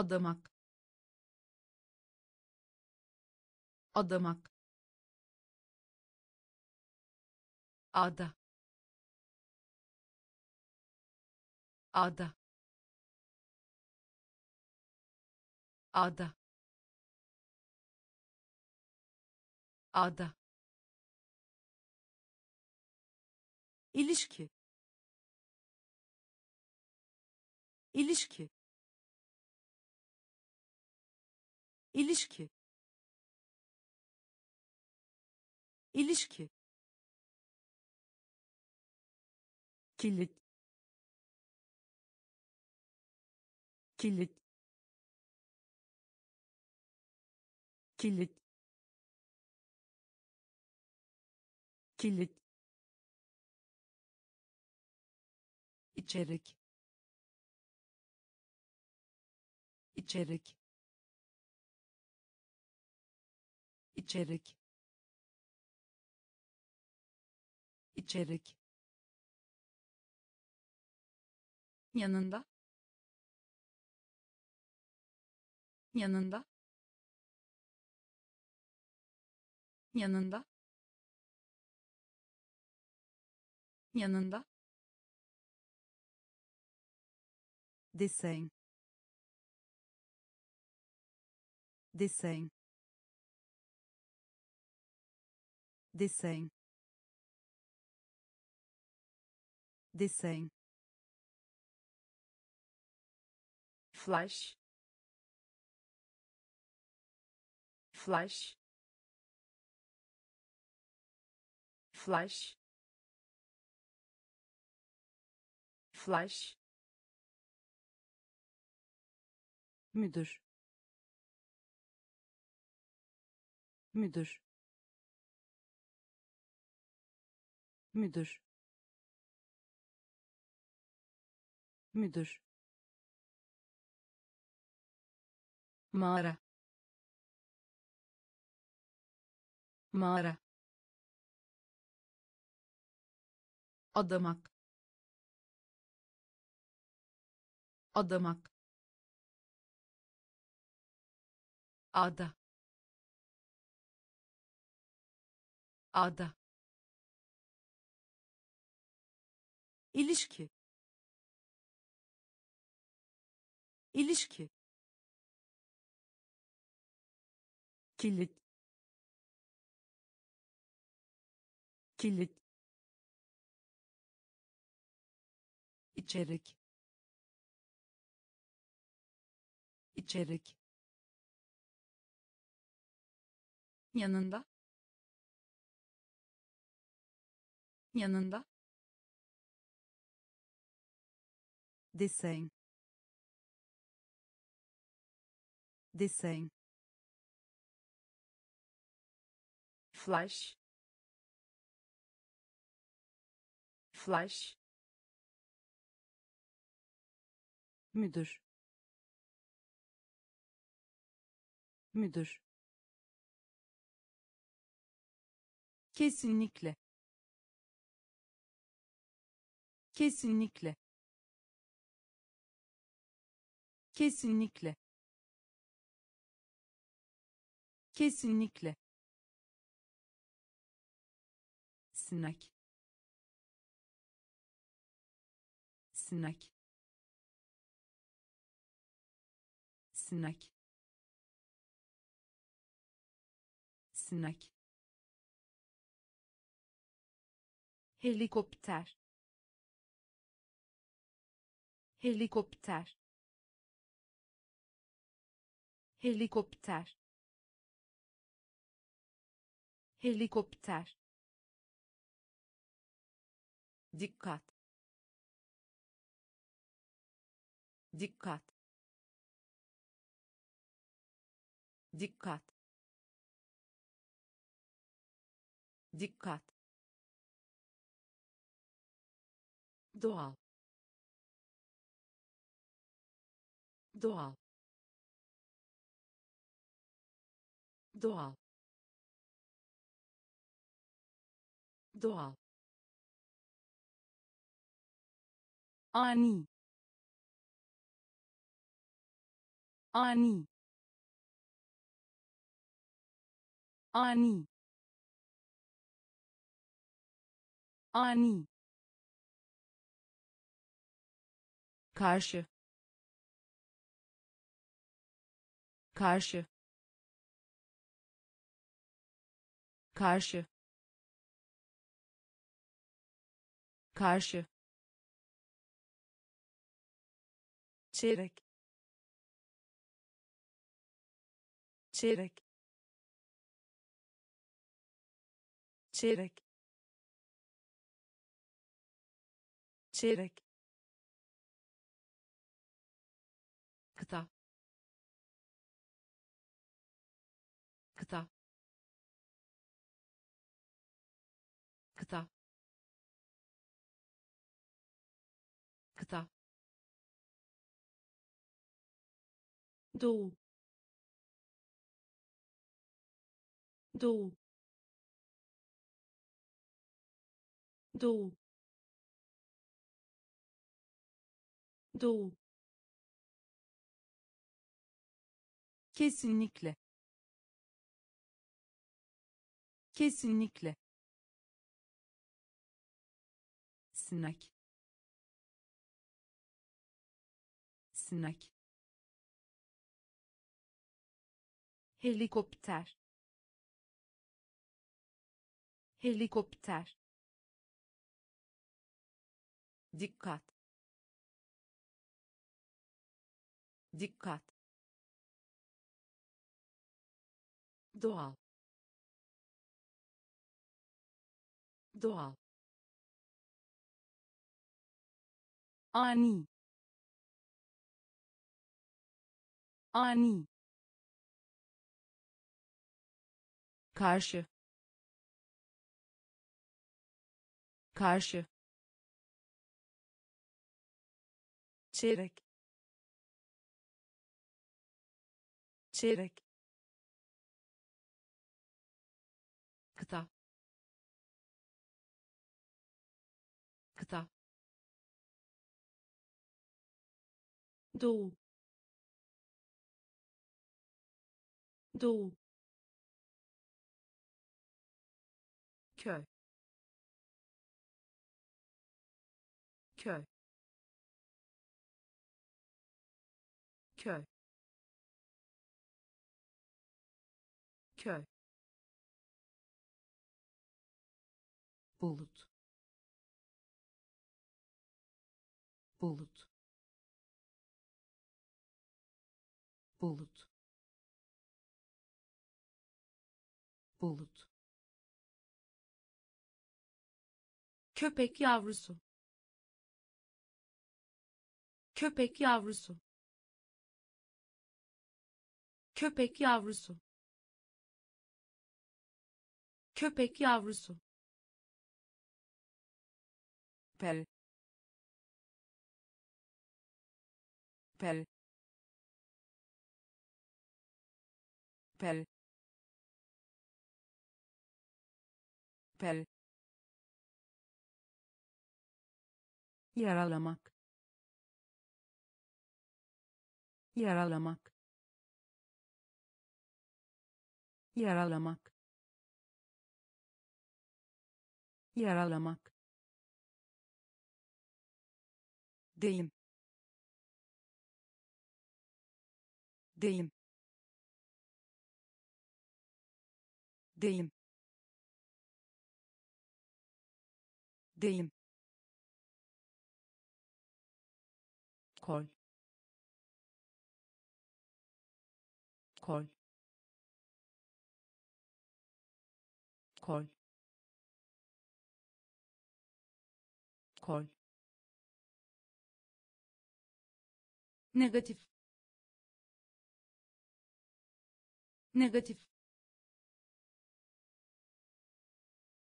adamak. Adamak. Ada. Ada. Ada. Ada. İlişki. İlişki ilişki. İlişki. Kilit. Kilit. Kilit. Kilit. İçerik. İçerik içerik. İçerik. Yanında. Yanında. Yanında. Yanında. Desen desen desen desen flash. Flash. Flash. Flash. Müdür. Müdür müdür? Müdür. Mağara. Mağara. Adamak. Adamak. Ada. Ada ilişki. İlişki. Kilit. Kilit. İçerik. İçerik. Yanında. Yanında desen desen flash. Flash. Müdür. Müdür. Kesinlikle. Kesinlikle kesinlikle. Kesinlikle. Snack. Snack. Snack. Snack. Helikopter. Helikopter helikopter. Helikopter. Dikkat. Dikkat. Dikkat. Dikkat. Doğal. Doğal doğal. Doğal. Ani. Ani. Ani. Ani. Karşı. Karşı karşı. Karşı. Çeyrek. Çeyrek. Çeyrek. Çeyrek doğu doğu doğu doğu kesinlikle. Kesinlikle. Snack. Snack helikopter. Helikopter. Dikkat. Dikkat. Doğal. Doğal. Ani. Ani karşı. Karşı. Çeyrek. Çeyrek. Kıta. Kıta. Doğu. Doğu bulut. Bulut. Bulut. Bulut. Köpek yavrusu. Köpek yavrusu. Köpek yavrusu. Köpek yavrusu pel. Pel. Pel. Pel. Yaralamak. Yaralamak. Yaralamak. Yaralamak deyim. Deyim. Deyim. Deyim. Kol. Kol. Kol. Kol negatif. Negatif.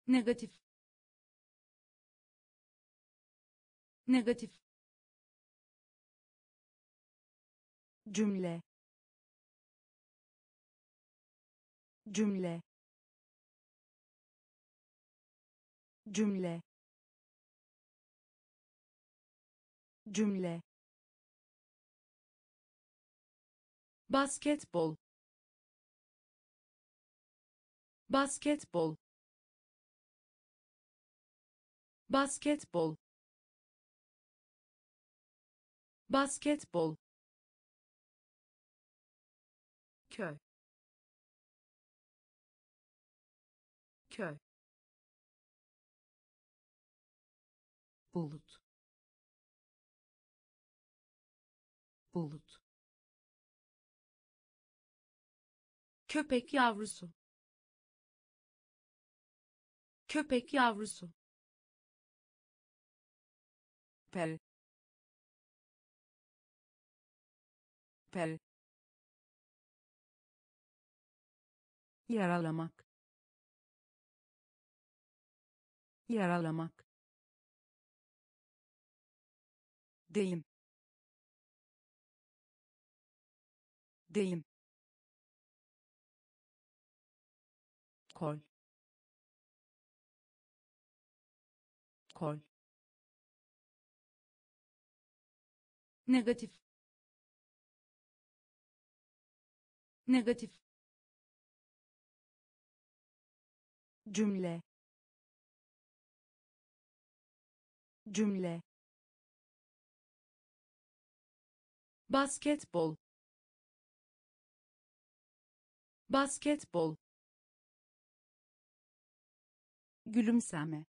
Negatif. Negatif. Cümle. Cümle. Cümle. Cümle basketbol. Basketbol. Basketbol. Basketbol. Köy. Köy. Bulut. Bulut köpek yavrusu. Köpek yavrusu. Pel. Pel. Yaralamak. Yaralamak. Deyim. Deyim kol. Kol. Negatif. Negatif. Cümle. Cümle. Basketbol. Basketbol gülümseme.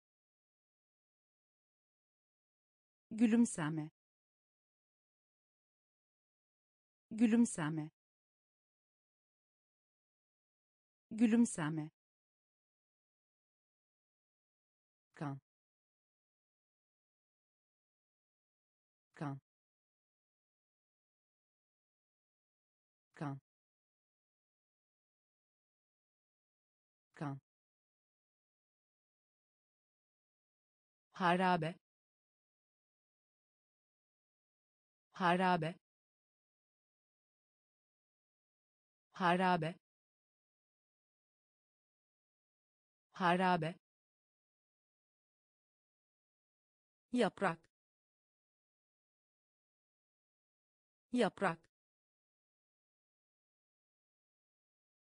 Gülümseme. Gülümseme. Gülümseme. Kan harabe. Harabe. Harabe. Harabe. Yaprak. Yaprak.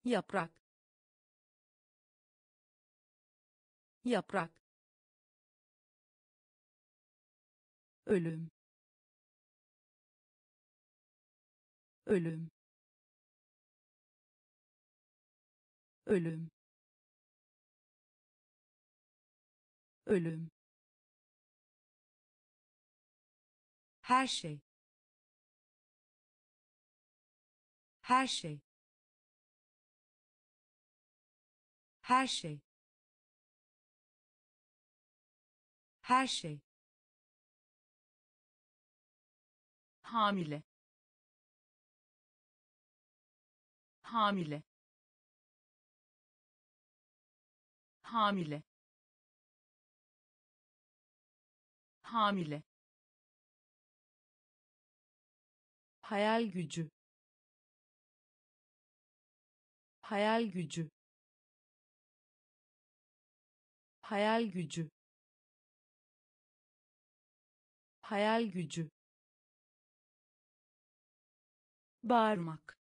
Yaprak. Yaprak ölüm. Ölüm. Ölüm. Ölüm. Her şey. Her şey. Her şey. Her şey hamile. Hamile. Hamile. Hamile. Hayal gücü. Hayal gücü. Hayal gücü. Hayal gücü bağırmak.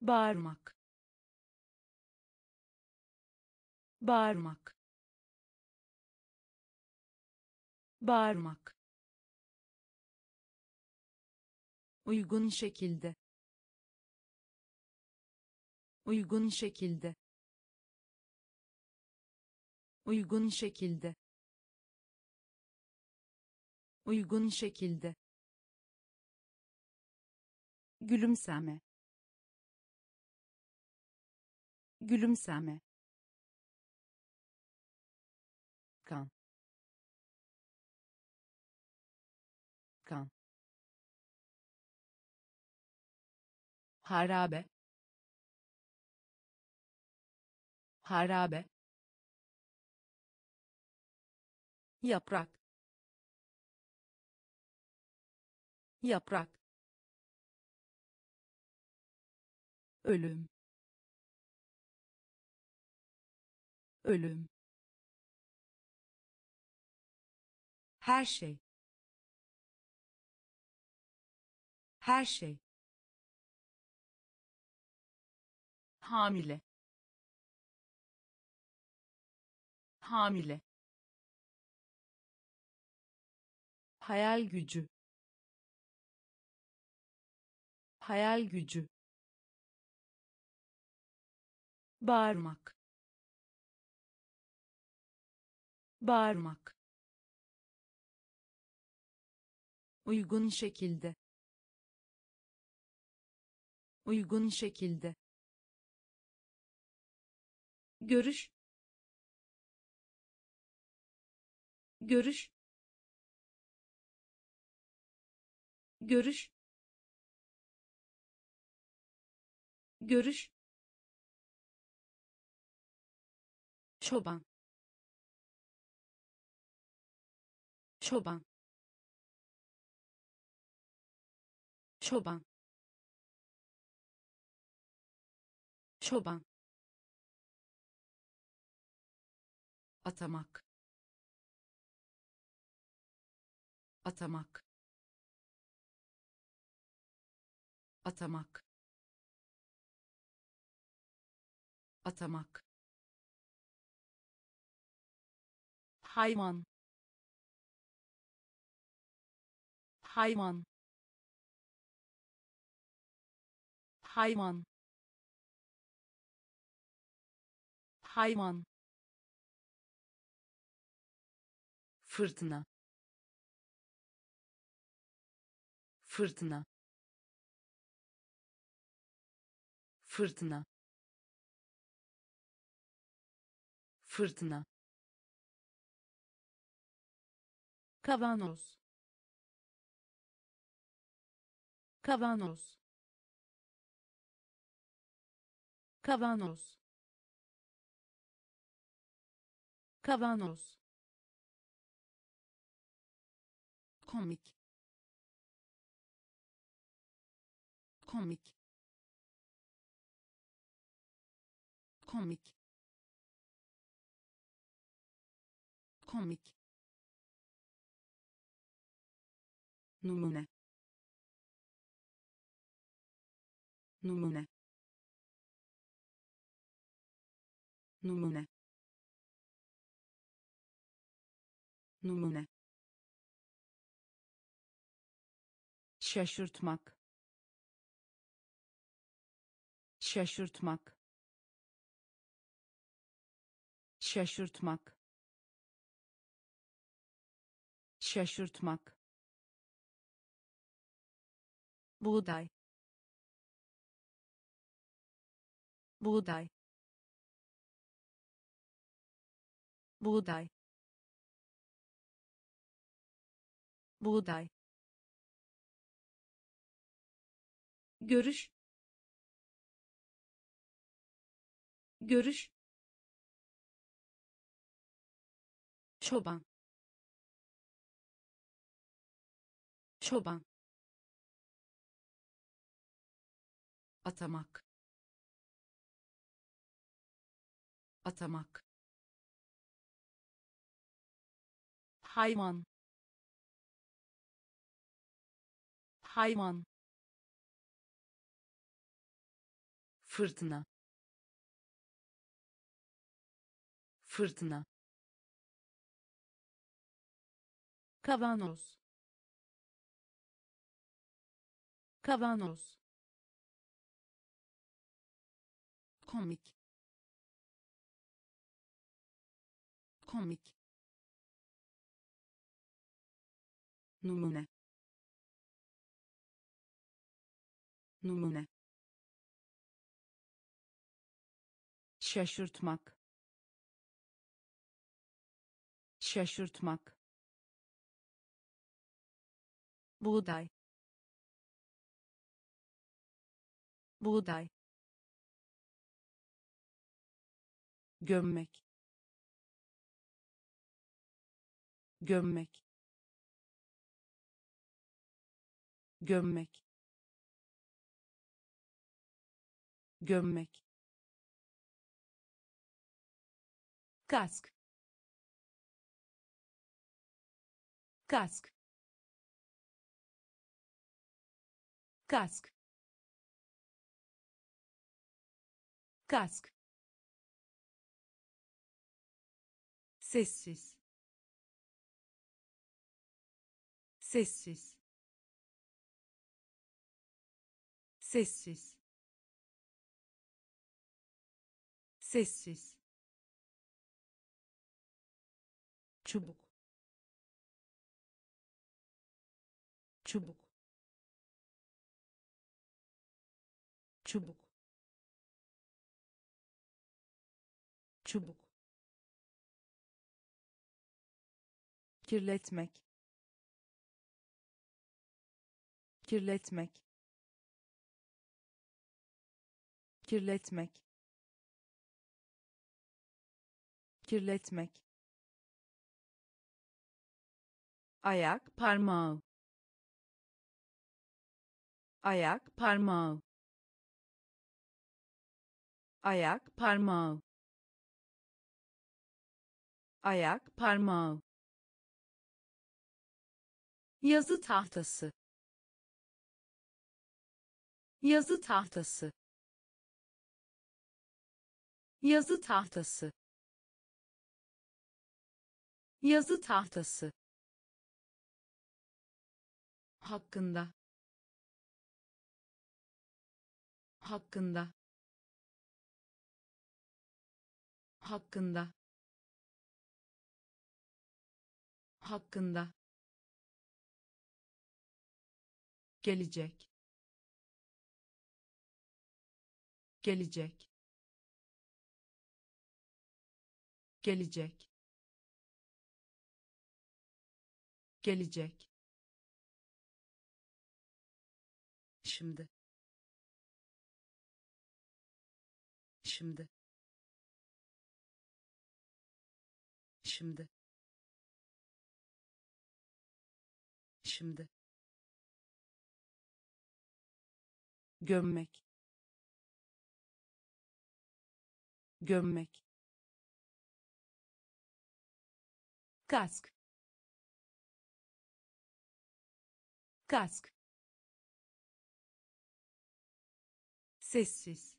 Bağırmak. Bağırmak. Bağırmak. Uygun şekilde. Uygun şekilde. Uygun şekilde. Uygun şekilde gülümseme. Gülümseme. Kan. Kan. Harabe. Harabe. Yaprak. Yaprak ölüm. Ölüm. Her şey. Her şey. Hamile. Hamile. Hayal gücü. Hayal gücü bağırmak. Bağırmak. Uygun şekilde. Uygun şekilde. Görüş. Görüş. Görüş. Görüş çoban. Çoban. Çoban. Çoban. Atamak. Atamak. Atamak. Atamak hayvan. Hayvan. Hayvan. Hayvan. Fırtına. Fırtına. Fırtına. Fırtına kavanoz. Kavanoz. Kavanoz. Kavanoz. Komik. Komik. Komik. Komik numune. Numune. Numune. Numune. Şaşırtmak. Şaşırtmak. Şaşırtmak. Şaşırtmak buğday. Buğday. Buğday. Buğday. Görüş. Görüş. Çoban. Çoban atamak. Atamak. Hayvan. Hayvan. Fırtına. Fırtına. Kavanoz. Kavanoz komik. Komik. Numune. Numune. Şaşırtmak. Şaşırtmak. Buğday. Buğday gömmek. Gömmek. Gömmek. Gömmek. Kask. Kask. Kask. Kask sessiz. Sessiz. Sessiz. Sessiz. Çubuk. Çubuk. Çubuk. Çubuk kirletmek. Kirletmek. Kirletmek. Kirletmek. Ayak parmağı. Ayak parmağı. Ayak parmağı. Ayak parmağı yazı tahtası. Yazı tahtası. Yazı tahtası. Yazı tahtası. Hakkında. Hakkında. Hakkında. Hakkında gelecek. Gelecek. Gelecek. Gelecek. Şimdi. Şimdi. Şimdi. Şimdi gömmek. Gömmek. Kask. Kask. Sessiz.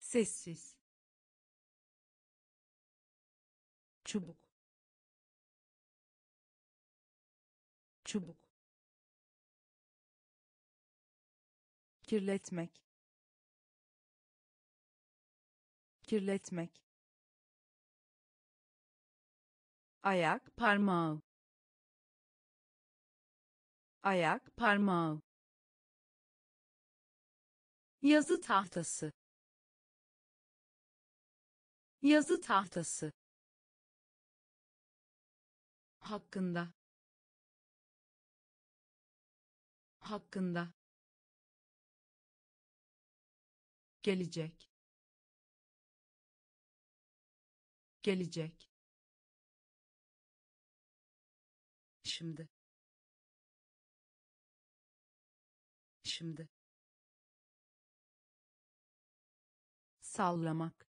Sessiz. Çubuk. Çubuk kirletmek. Kirletmek. Ayak parmağı. Ayak parmağı. Yazı tahtası. Yazı tahtası. Hakkında. Hakkında gelecek. Gelecek. Şimdi. Şimdi. Sallamak.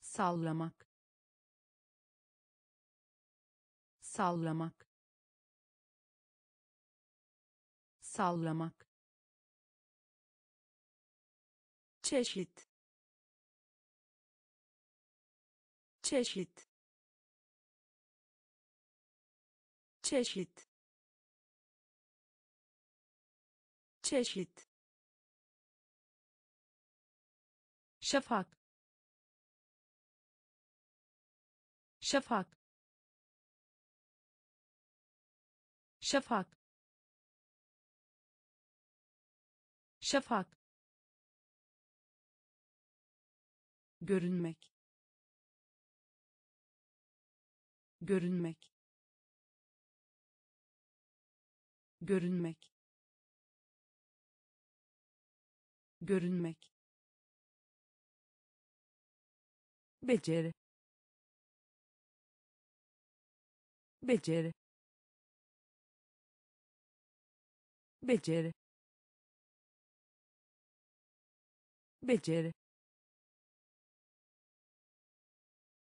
Sallamak. Sallamak. Sallamak çeşit. Çeşit. Çeşit. Çeşit. Şafak. Şafak. Şafak. Şafak görünmek. Görünmek. Görünmek. Görünmek. Beceri. Beceri. Beceri. Beceri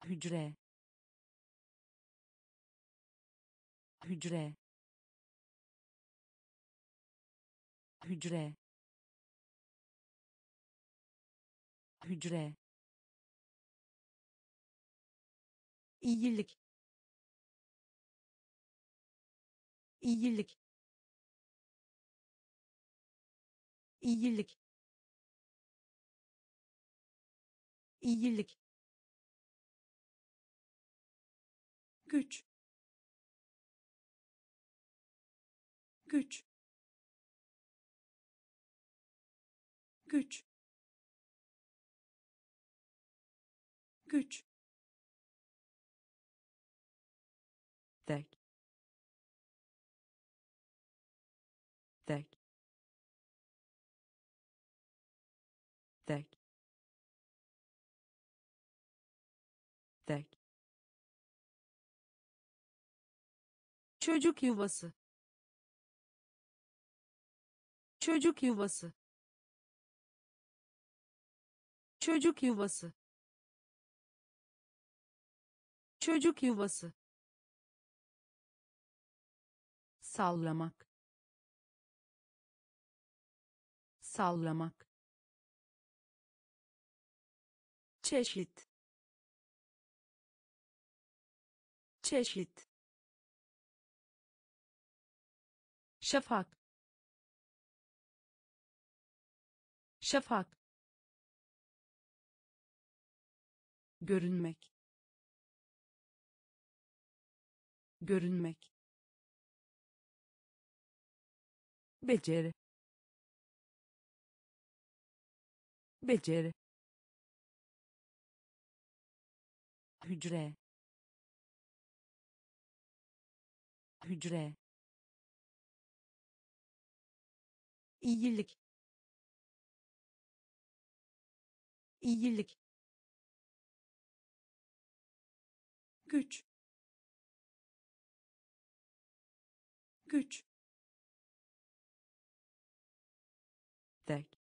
hücre. Hücre. Hücre. Hücre. İyilik. İyilik. İyilik. İyilik güç. Güç. Güç. Güç çocuk yuvası. Çocuk yuvası. Çocuk yuvası. Çocuk yuvası. Sallamak. Sallamak. Çeşit. Çeşit şafak. Şafak. Görünmek. Görünmek. Beceri. Beceri. Hücre. Hücre iyilik iyilik güç. Güç. Tek.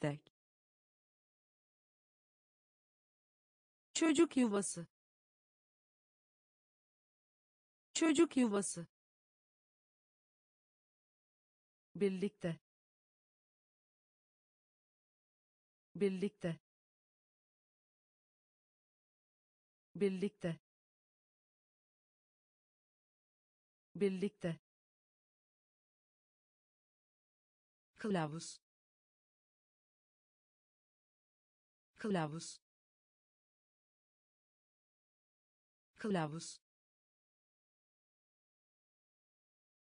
Tek. Çocuk yuvası. Çocuk yuvası birlikte. Birlikte. Birlikte. Birlikte. Kılavuz. Kılavuz. Kılavuz.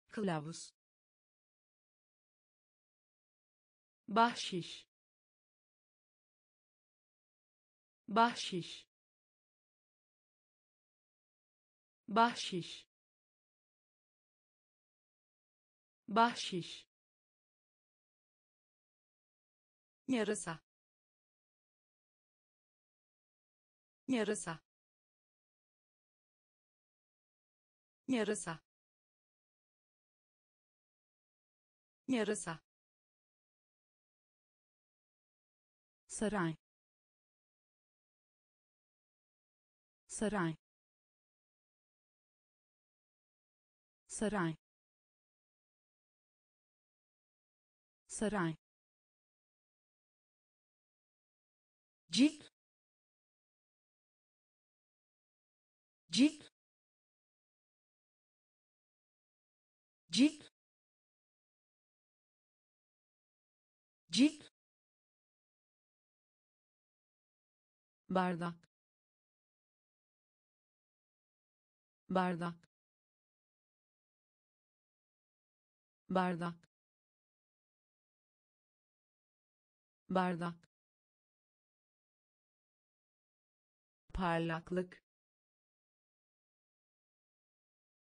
Kılavuz bahşiş. Bahşiş. Bahşiş. Bahşiş. Yarasa. Yarasa. Yarasa. Yarasa saray saray saray saray cilt cilt cilt cilt bardak. Bardak. Bardak. Bardak. Parlaklık.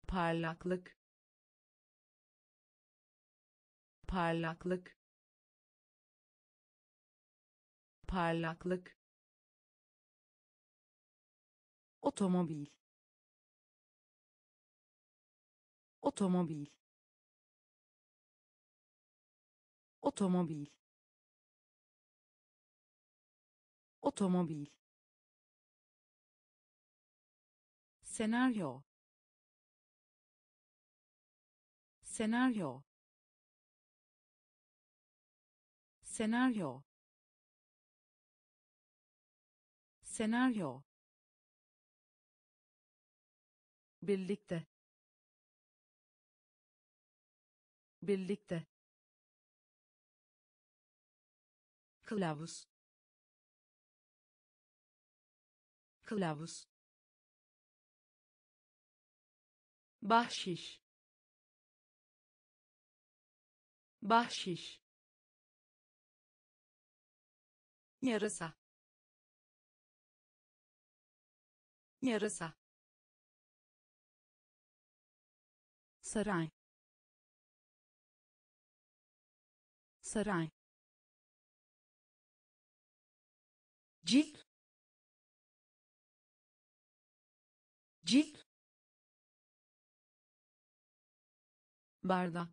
Parlaklık. Parlaklık. Parlaklık otomobil. Otomobil. Otomobil. Otomobil. Senaryo. Senaryo. Senaryo. Senaryo birlikte. Birlikte. Kılavuz. Kılavuz. Bahşiş. Bahşiş. Yarasa. Yarasa saray. Saray. Cilt cilt bardak.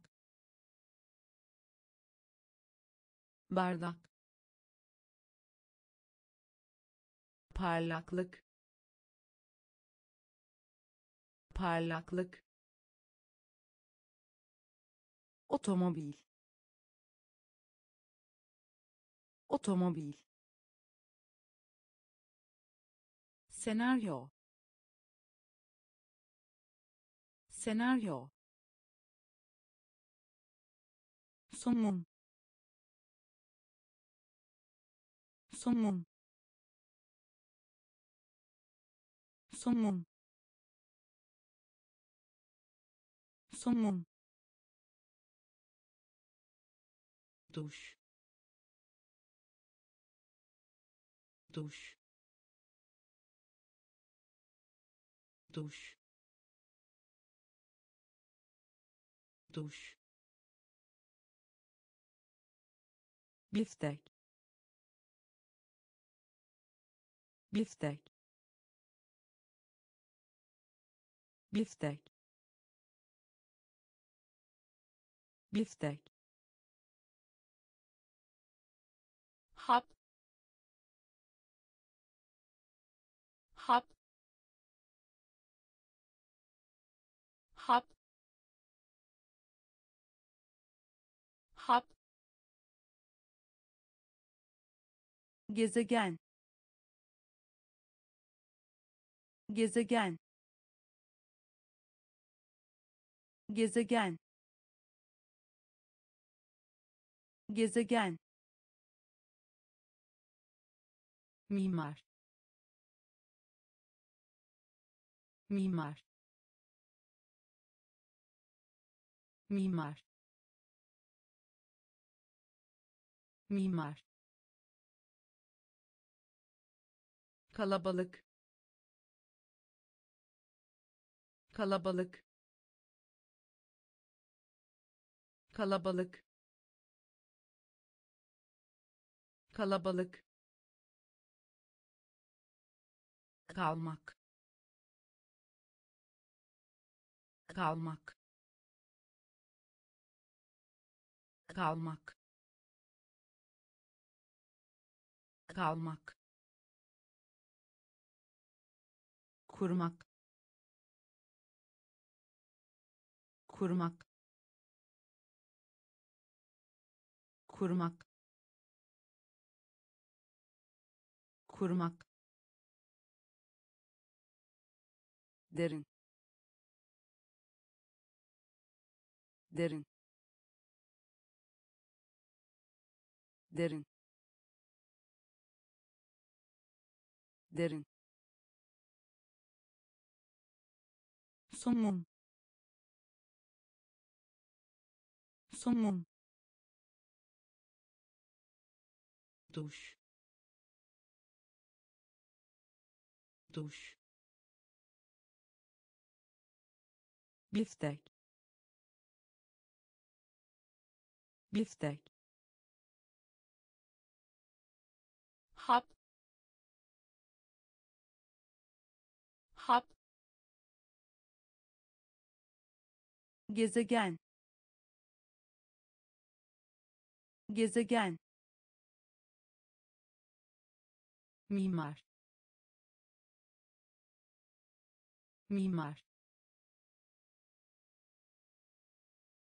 Bardak. Parlaklık. Parlaklık otomobil. Otomobil. Senaryo. Senaryo. Somun somun somun somun duş. Duş. Duş. Duş. Biftek. Biftek. Biftek. Biftek hap gezegen gezegen gezegen gezegen. Mimar. Mimar. Mimar mimar. Kalabalık. Kalabalık. Kalabalık. Kalabalık. Kalmak. Kalmak. Kalmak kalmak. Kurmak. Kurmak. Kurmak. Kurmak. Derin. Derin. Derin derin. Somun somun duş. Duş. Biftek. Biftek gezegen. Gezegen. Mimar. Mimar.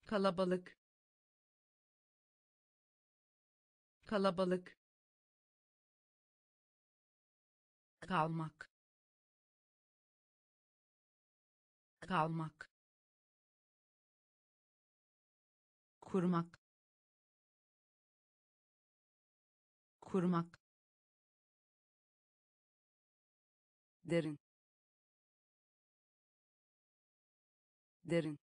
Kalabalık. Kalabalık. Kalmak. Kalmak kurmak. Kurmak. Derin. Derin.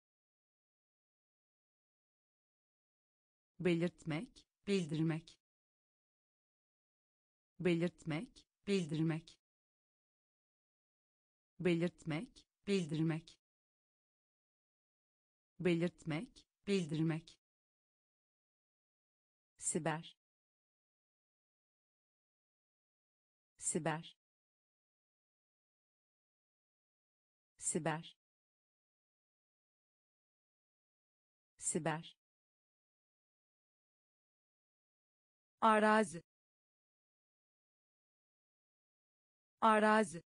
Belirtmek bildirmek. Belirtmek bildirmek. Belirtmek bildirmek. Belirtmek bildirmek siber. Siber. Siber. Siber. Arazi. Arazi.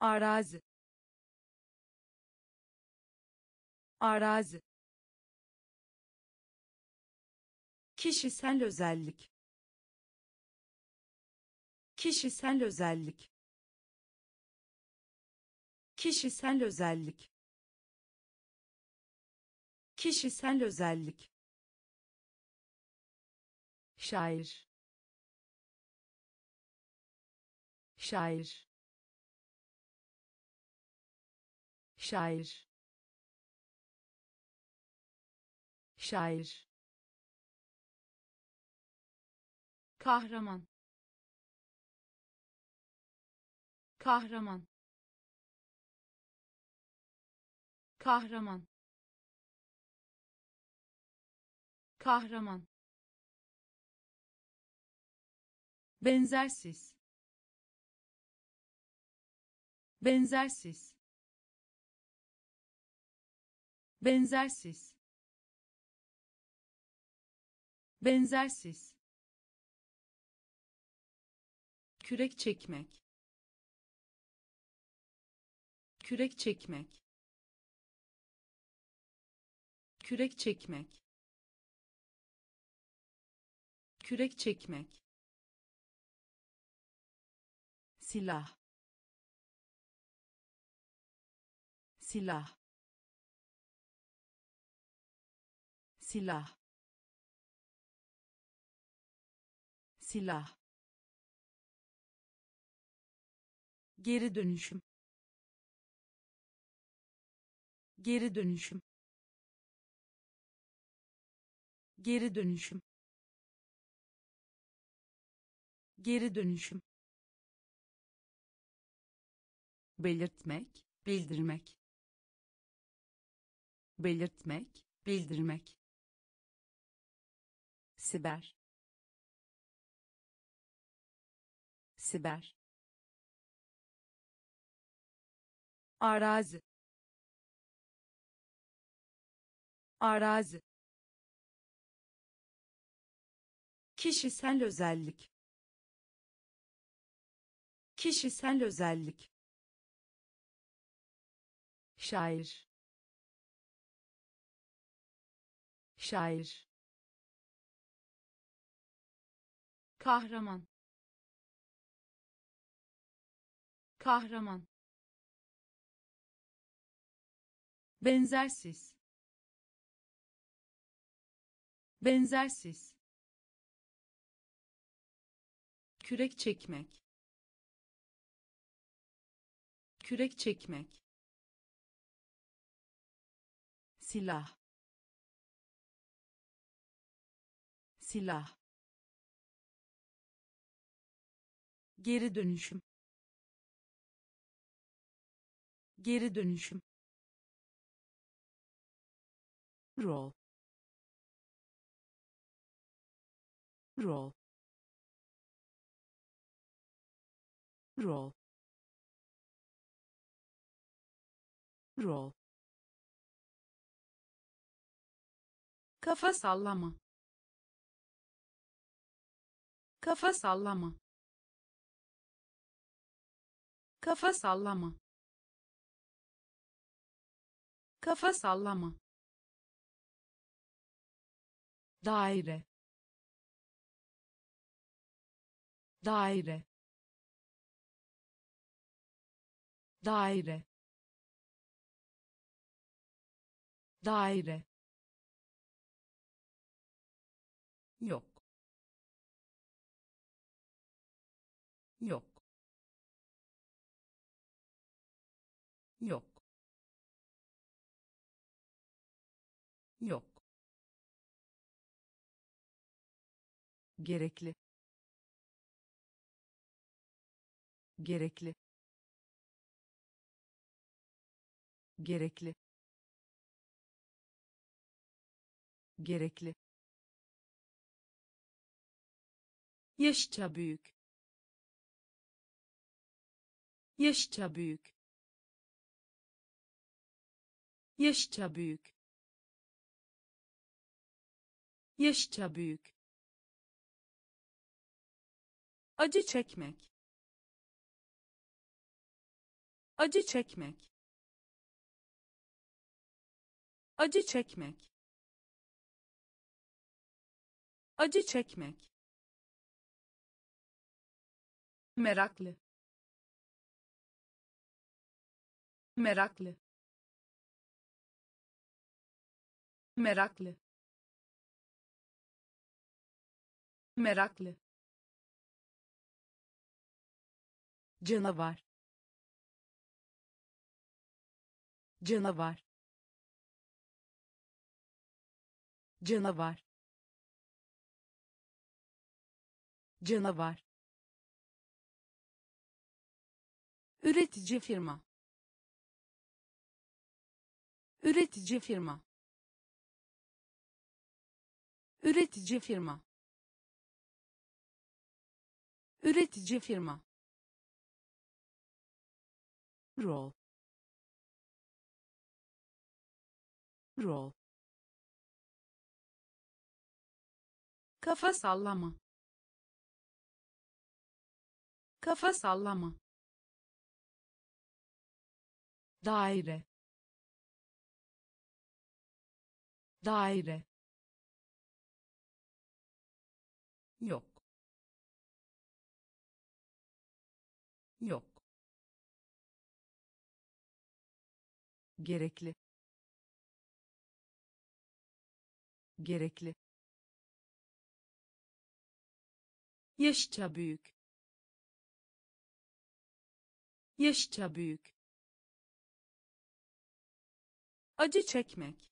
Arazi. Arazi kişisel özellik. Kişisel özellik. Kişisel özellik. Kişisel özellik. Şair. Şair. Şair. Şair kahraman. Kahraman. Kahraman. Kahraman. Benzersiz. Benzersiz. Benzersiz. Benzersiz kürek çekmek. Kürek çekmek. Kürek çekmek. Kürek çekmek. Silah. Silah. Silah. Silah geri dönüşüm. Geri dönüşüm. Geri dönüşüm. Geri dönüşüm. Belirtmek bildirmek. Belirtmek bildirmek. Siber. Siber arazi. Arazi. Kişisel özellik. Kişisel özellik. Şair. Şair. Kahraman. Kahraman benzersiz. Benzersiz. Kürek çekmek. Kürek çekmek. Silah. Silah. Geri dönüşüm. Geri dönüşüm rol. Rol. Rol. Rol. Kafa sallama. Kafa sallama. Kafa sallama. Kafa sallama daire. Daire. Daire. Daire. Yok. Yok. Yok. Yok gerekli. Gerekli. Gerekli. Gerekli. Yaşça büyük. Yaşça büyük. Yaşça büyük. Yaşça büyük acı çekmek. Acı çekmek. Acı çekmek. Acı çekmek. Meraklı. Meraklı. Meraklı. Meraklı canavar. Canavar. Canavar. Canavar. Üretici firma. Üretici firma. Üretici firma. Üretici firma rol. Rol. Kafa sallama. Kafa sallama. Daire. Daire. Yok. Yok gerekli. Gerekli. Yaşça büyük. Yaşça büyük. Acı çekmek.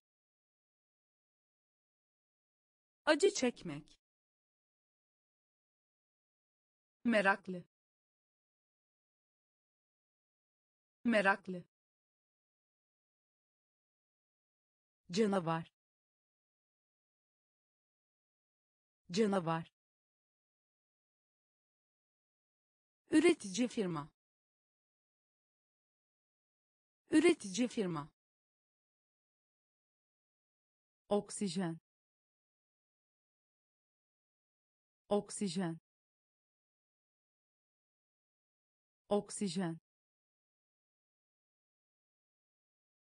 Acı çekmek. Meraklı. Meraklı canavar. Canavar. Üretici firma. Üretici firma. Oksijen. Oksijen. Oksijen.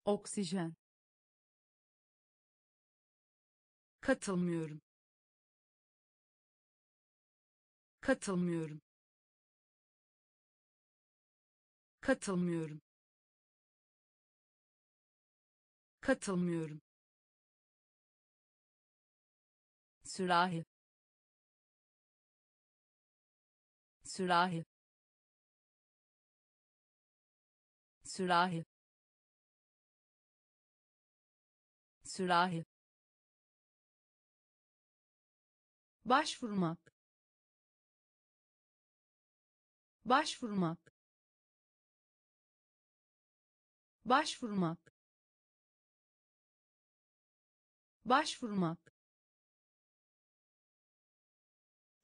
Oksijen katılmıyorum. Katılmıyorum. Katılmıyorum. Katılmıyorum. Sürahi. Sürahi. Sürahi. Sürahi başvurmak. Başvurmak. Başvurmak. Başvurmak.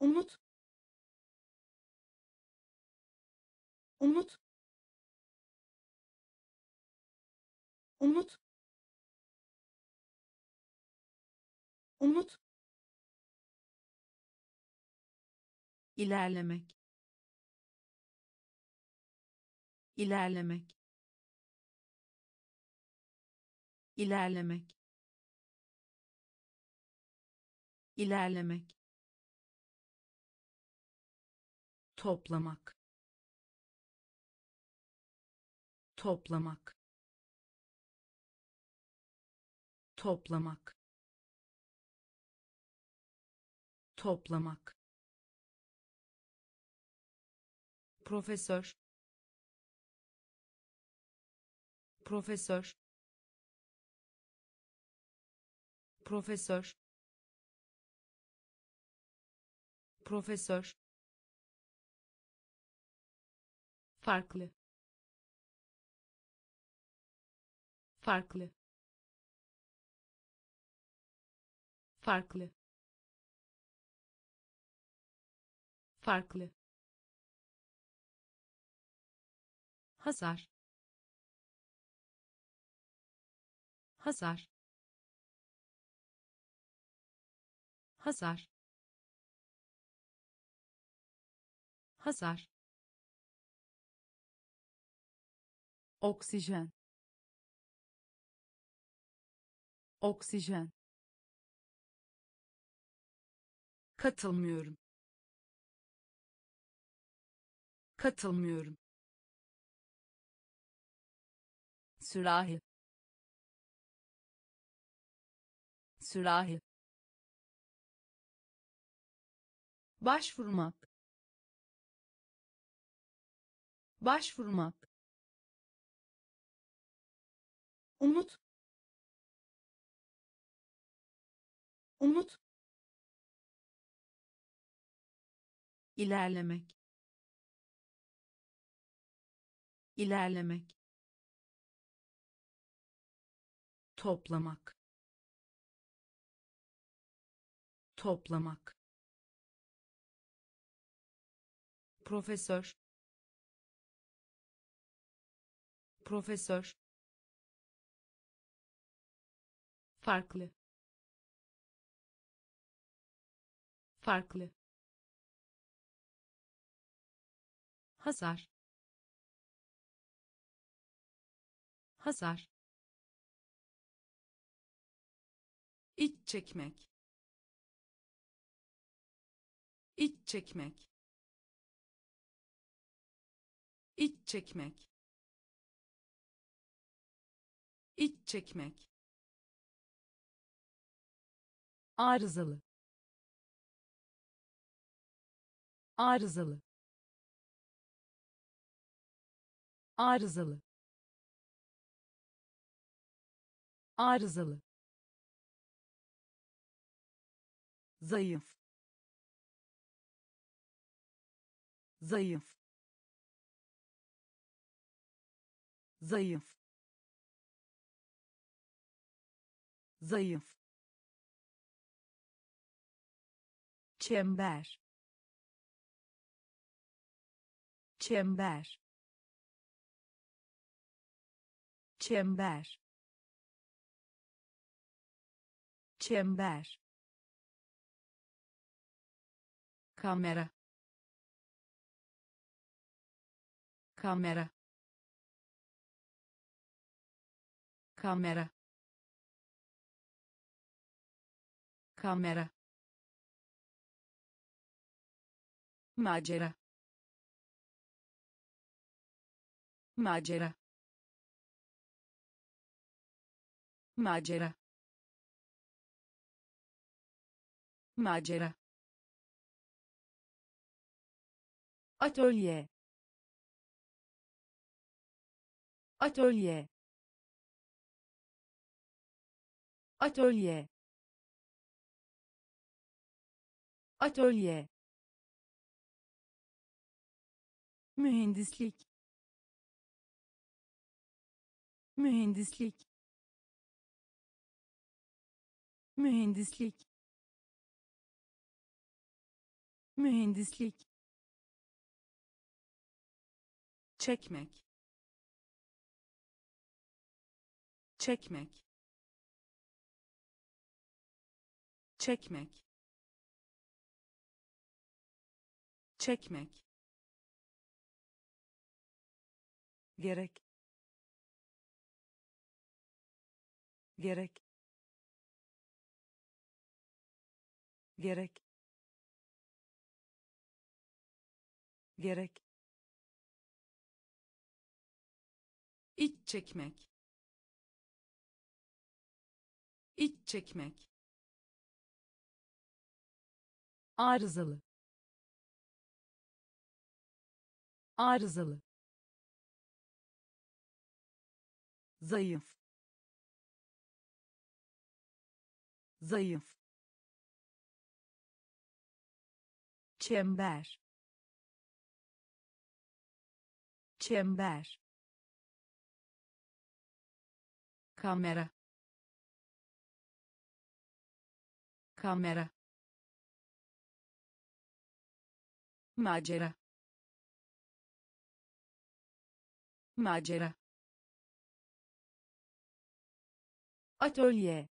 Umut. Umut. Umut. Umut ilerlemek. İlerlemek. İlerlemek. İlerlemek. Toplamak. Toplamak. Toplamak. Toplamak profesör. Profesör. Profesör. Profesör. Farklı. Farklı. Farklı. Farklı hasar hasar hasar hasar oksijen. Oksijen. Katılmıyorum. Katılmıyorum sürahi sürahi başvurmak başvurmak umut umut ilerlemek ilerlemek toplamak. Toplamak. Profesör. Profesör. Farklı. Farklı. Hasar. Hasar iç çekmek. İç çekmek. İç çekmek. İç çekmek. Arızalı. Arızalı. Arızalı. Arızalı zayıf. Zayıf. Zayıf. Zayıf. Çember. Çember. Çember. Çember kamera. Kamera. Kamera. Kamera. Macera macera macera macera atölye. Atölye. Atölye. Atölye. Mühendislik. Mühendislik. Mühendislik. Mühendislik çekmek. Çekmek. Çekmek. Çekmek. Gerek. Gerek. Gerek. Gerek iç çekmek. İç çekmek. Arızalı. Arızalı. Zayıf. Zayıf. Çember. Çember kamera. Kamera. Macera. Macera. Atölye.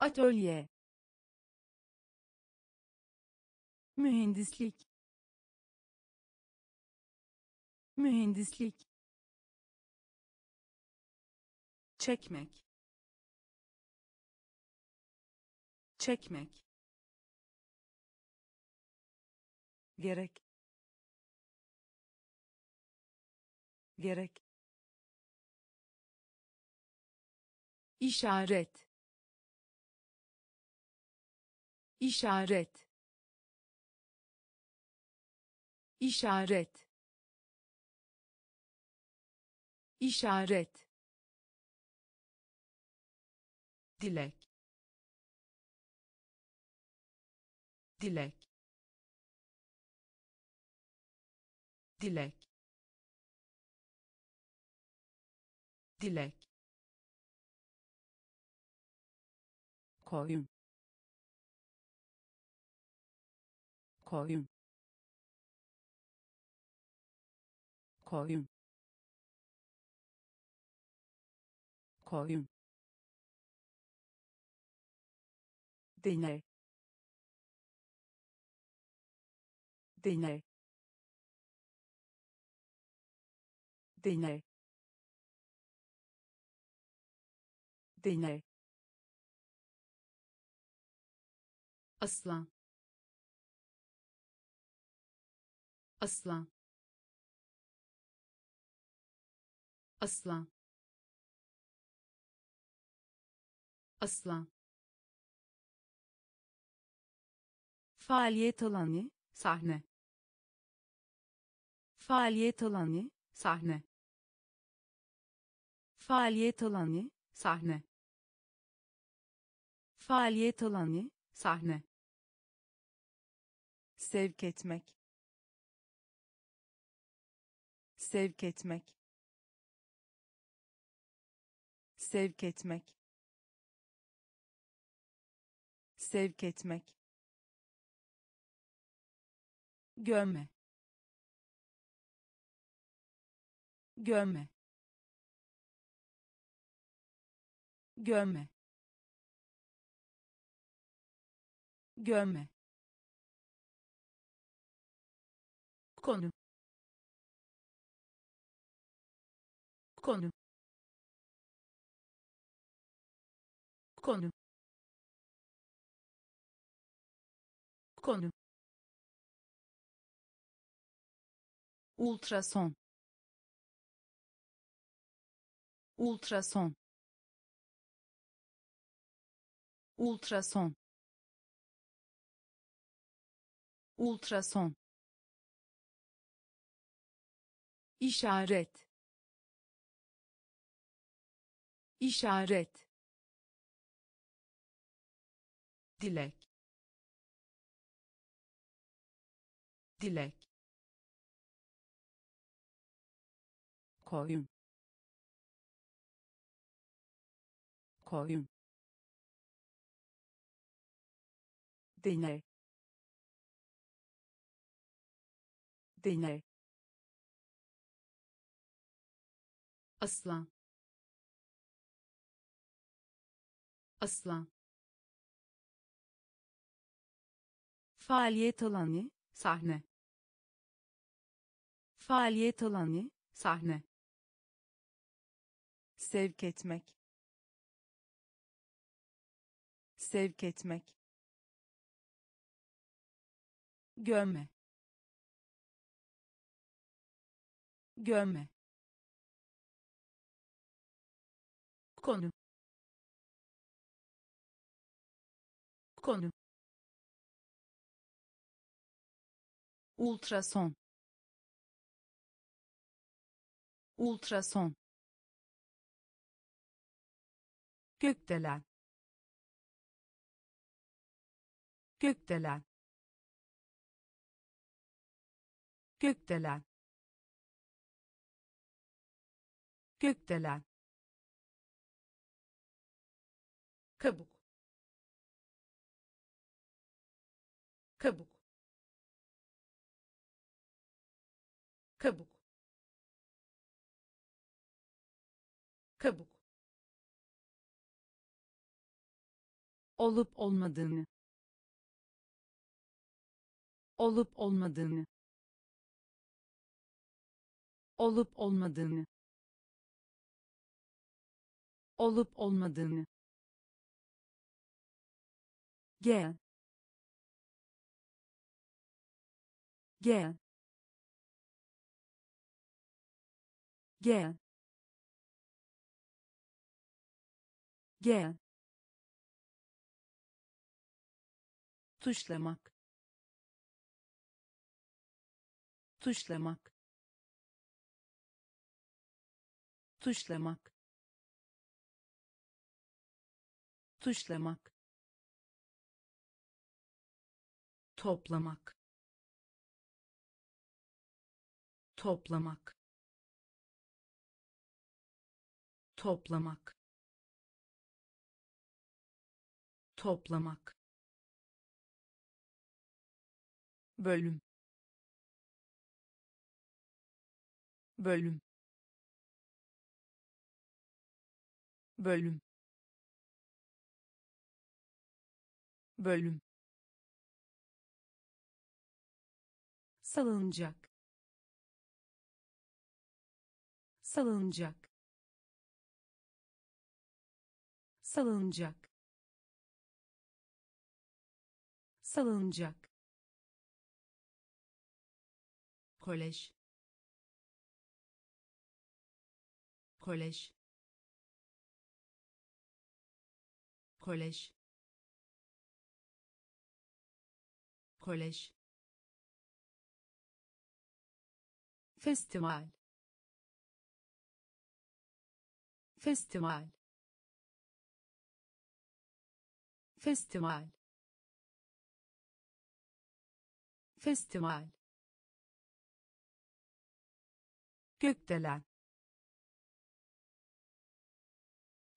Atölye. Mühendislik. Mühendislik çekmek. Çekmek. Gerek. Gerek. İşaret. İşaret. İşaret. İşaret dilek. Dilek. Dilek. Dilek. Koyun. Koyun. Koyun. Koyun dene dene dene deney. Aslan. Aslan. Aslan. Aslan faaliyet alanı sahne. Faaliyet alanı sahne. Faaliyet alanı sahne. Faaliyet alanı sahne. Sevk etmek. Sevk etmek. Sevk etmek. Sevk etmek gömme. Gömme. Gömme. Gömme. Konu. Konu. Konu. Konu ultrason. Ultrason. Ultrason. Ultrason. İşaret. İşaret. Dilek. Dilek koyun. Koyun. Deney deney aslan. Aslan. Faaliyet alanı sahne. Faaliyet alanı sahne sevk etmek. Sevk etmek. Gömme. Gömme. Konu. Konu. Ultrason. Ultrason gökdelen. Gökdelen. Gökdelen. Gökdelen. Kabuk. Kabuk. Kabuk olup olmadığını. Olup olmadığını. Olup olmadığını. Olup olmadığını. Gel gel gel gel tuşlamak. Tuşlamak. Tuşlamak. Tuşlamak. Toplamak. Toplamak. Toplamak. Toplamak bölüm. Bölüm. Bölüm. Bölüm. Salıncak. Salıncak. Salıncak. Salıncak kolej. Kolej. Kolej. Kolej. Festival. Festival. Festival. Festival gökdelen.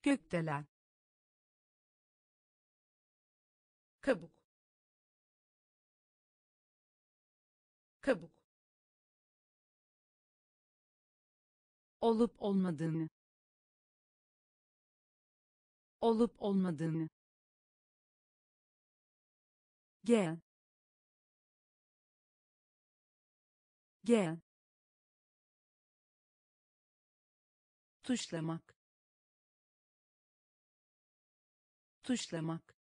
Gökdelen. Kabuk. Kabuk. Olup olmadığını. Olup olmadığını. Gel gel tuşlamak. Tuşlamak.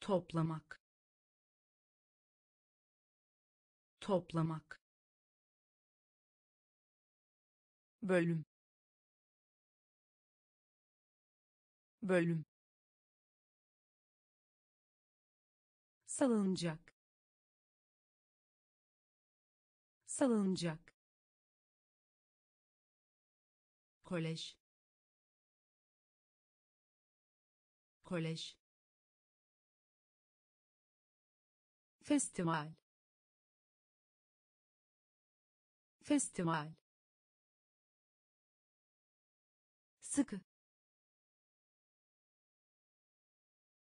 Toplamak. Toplamak. Bölüm. Bölüm. Salıncak. Salıncak kolej. Kolej. Festival. Festival. Sıkı.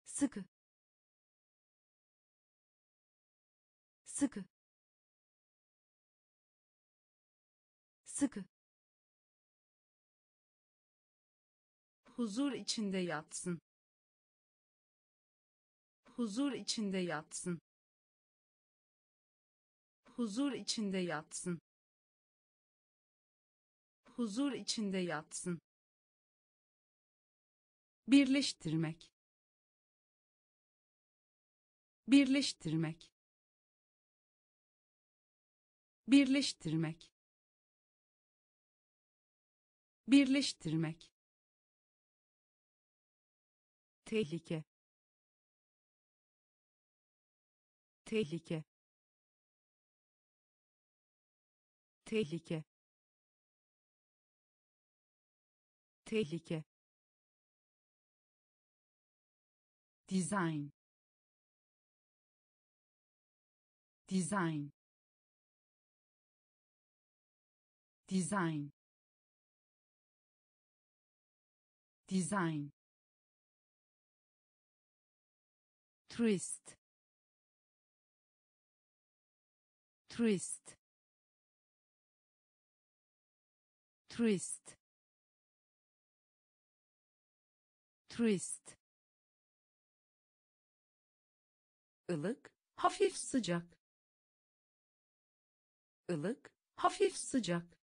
Sıkı. Sıkı. Sıkı huzur içinde yatsın. Huzur içinde yatsın. Huzur içinde yatsın. Huzur içinde yatsın. Birleştirmek. Birleştirmek. Birleştirmek. Birleştirmek tehlike. Tehlike. Tehlike. Tehlike. Design. Design. Design. Design turist turist turist turist ılık hafif sıcak. Ilık hafif sıcak.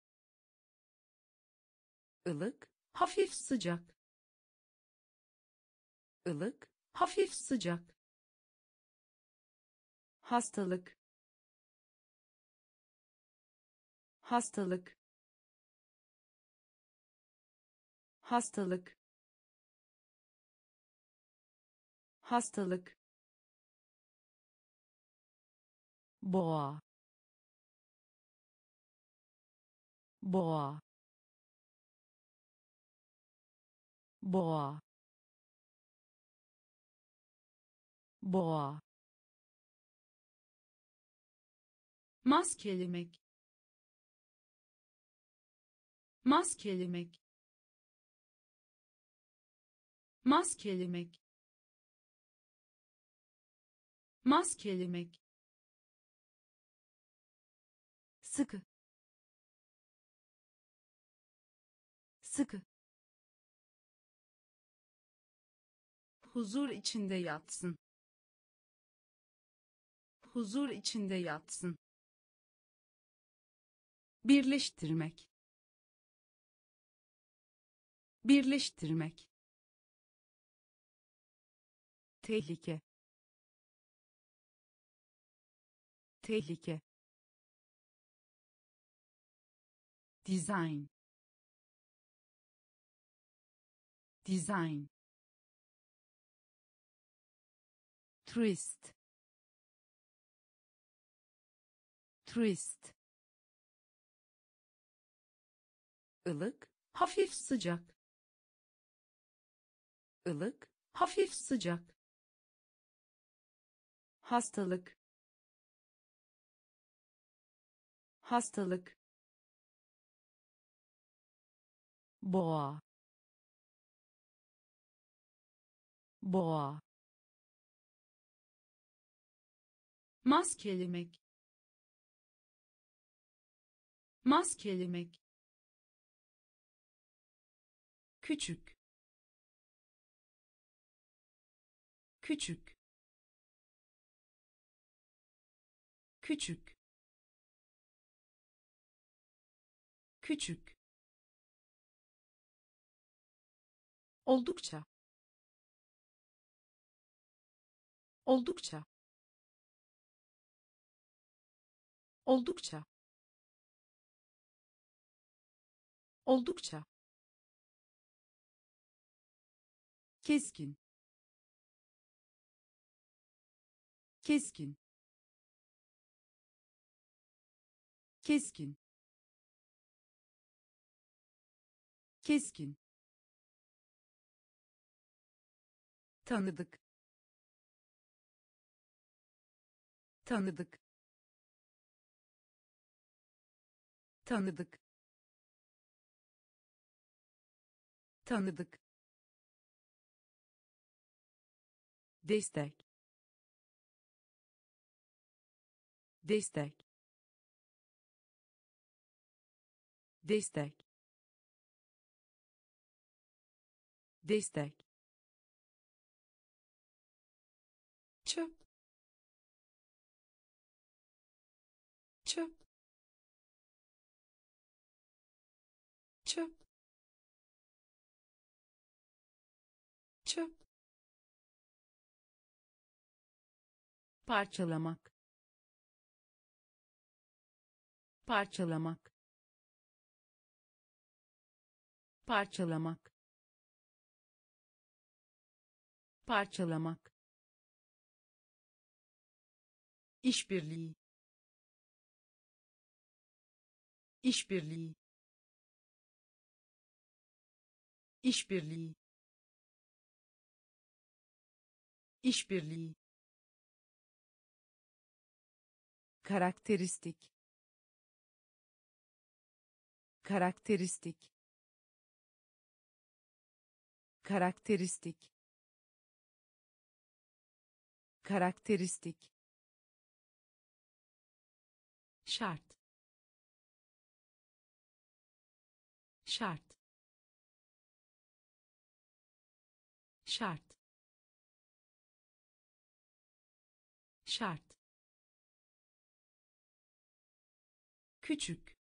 Ilık hafif sıcak. Ilık hafif sıcak hastalık. Hastalık. Hastalık. Hastalık. Boğa. Boğa. Boğa. Boğa maskelemek maskelemek maskelemek maskelemek sıkı. Sıkı. Huzur içinde yatsın. Huzur içinde yatsın birleştirmek. Birleştirmek. Tehlike. Tehlike. Design. Design. Turist turist ılık hafif sıcak. ılık hafif sıcak. hastalık. hastalık. boğa. boğa. maskelemek. maskelemek küçük. Küçük. Küçük. Küçük. Oldukça. Oldukça. Oldukça. Oldukça keskin. Keskin. Keskin. Keskin. Tanıdık. Tanıdık. Tanıdık. Tanıdık destek destek destek destek parçalamak. Parçalamak. Parçalamak. Parçalamak. İşbirliği. İşbirliği. İşbirliği. İşbirliği karakteristik. Karakteristik. Karakteristik. Karakteristik. Şart. Şart. Şart. Şart küçük.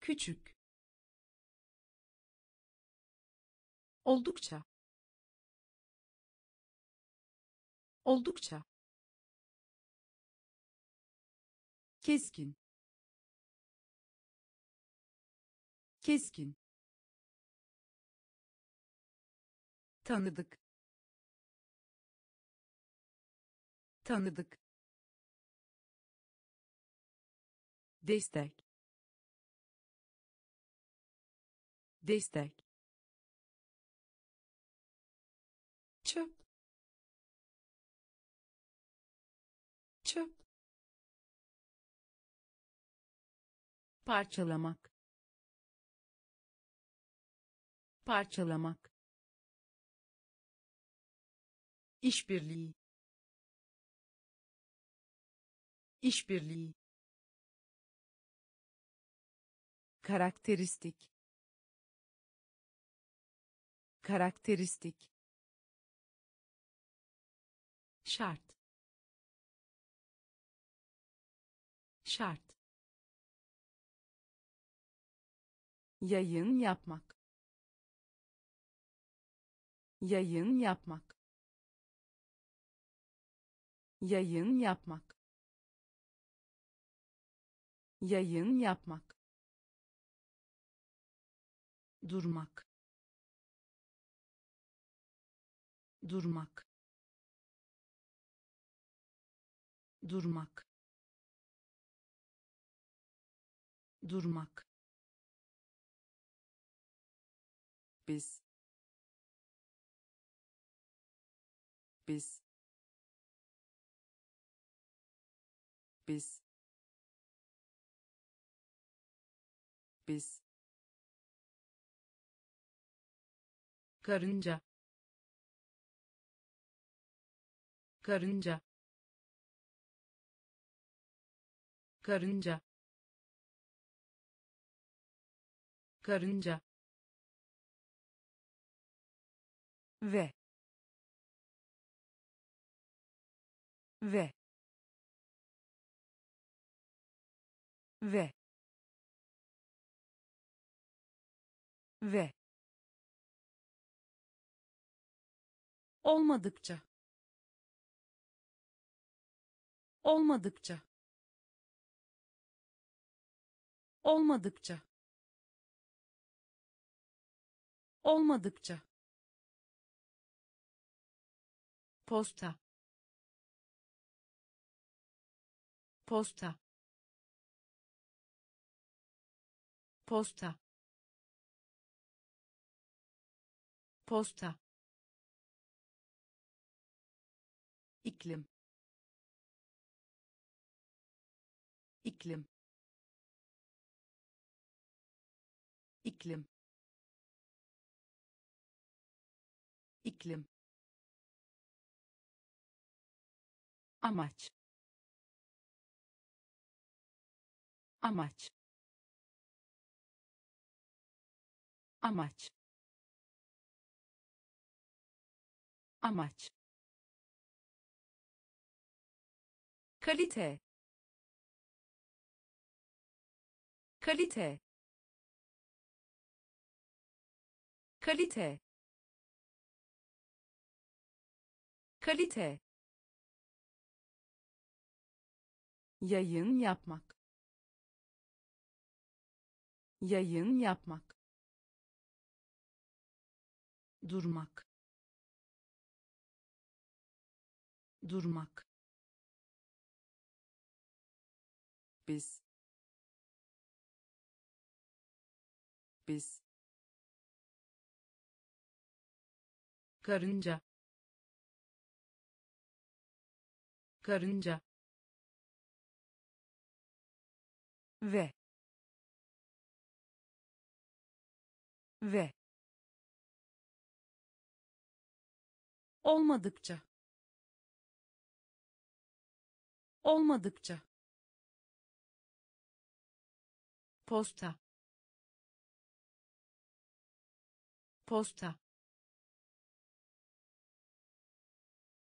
Küçük. Oldukça. Oldukça. Keskin. Keskin. Tanıdık. Tanıdık destek. Destek. Çöp. Çöp. Parçalamak. Parçalamak. İşbirliği. İşbirliği karakteristik. Karakteristik. Şart. Şart. Yayın yapmak. Yayın yapmak. Yayın yapmak. Yayın yapmak durmak durmak durmak durmak. Biz biz biz biz karınca karınca karınca karınca. Ve ve ve ve olmadıkça. Olmadıkça. Olmadıkça. Olmadıkça. Posta. Posta. Posta. Posta iklim. İklim. İklim. İklim. Amaç. Amaç. Amaç. Amaç kalite. Kalite. Kalite. Kalite. Yayın yapmak. Yayın yapmak. Durmak. Durmak biz. Biz. Karınca. Karınca. Ve. Ve. Olmadıkça. Olmadıkça posta. Posta.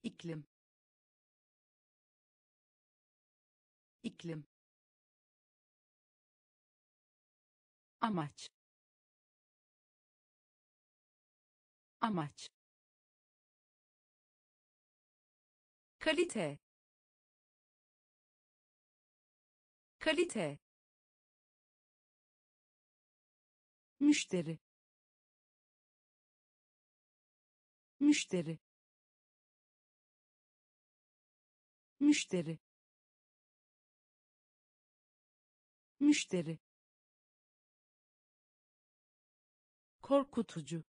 İklim. İklim. Amaç. Amaç. Kalite. Kalite müşteri. Müşteri. Müşteri. Müşteri. Korkutucu.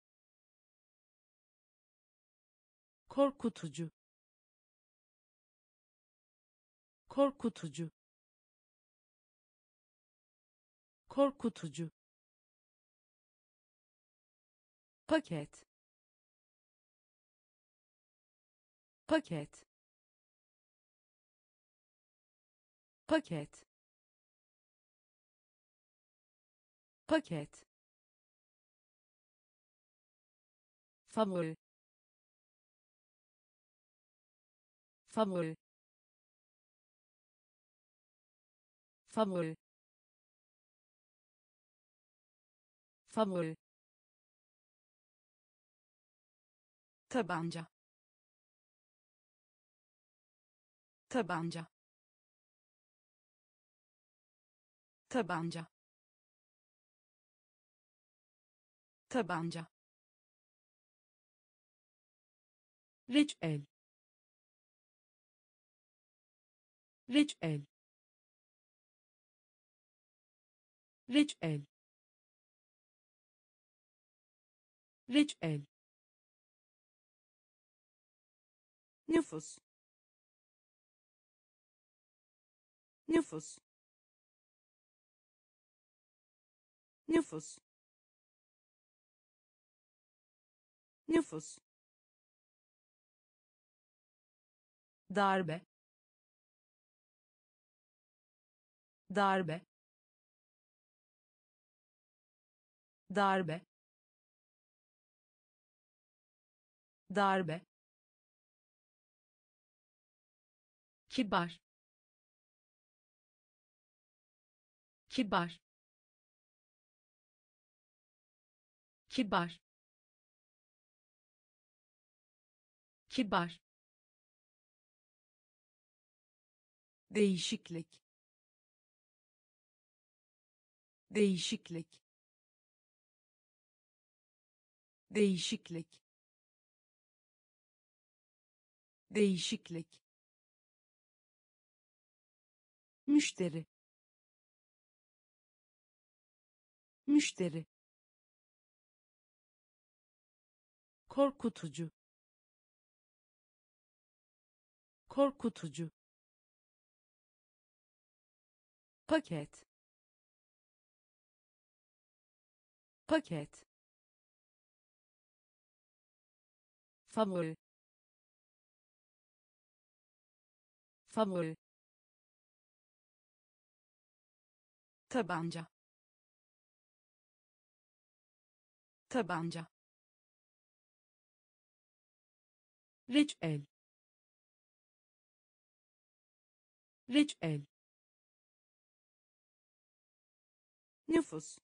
Korkutucu. Korkutucu. Korkutucu paket paket paket paket favori favori favori favori tabanca. Tabanca. Tabanca. Tabanca. Reçel reçel reçel reçel nüfus. Nüfus. Nüfus. Nüfus. Darbe. Darbe. Darbe. Darbe kibar. Kibar. Kibar. Kibar. Değişiklik. Değişiklik. Değişiklik. Değişiklik müşteri. Müşteri. Korkutucu. Korkutucu. Paket. Paket. Favori. Favori tabanca. Tabanca. Reçel reçel nüfus.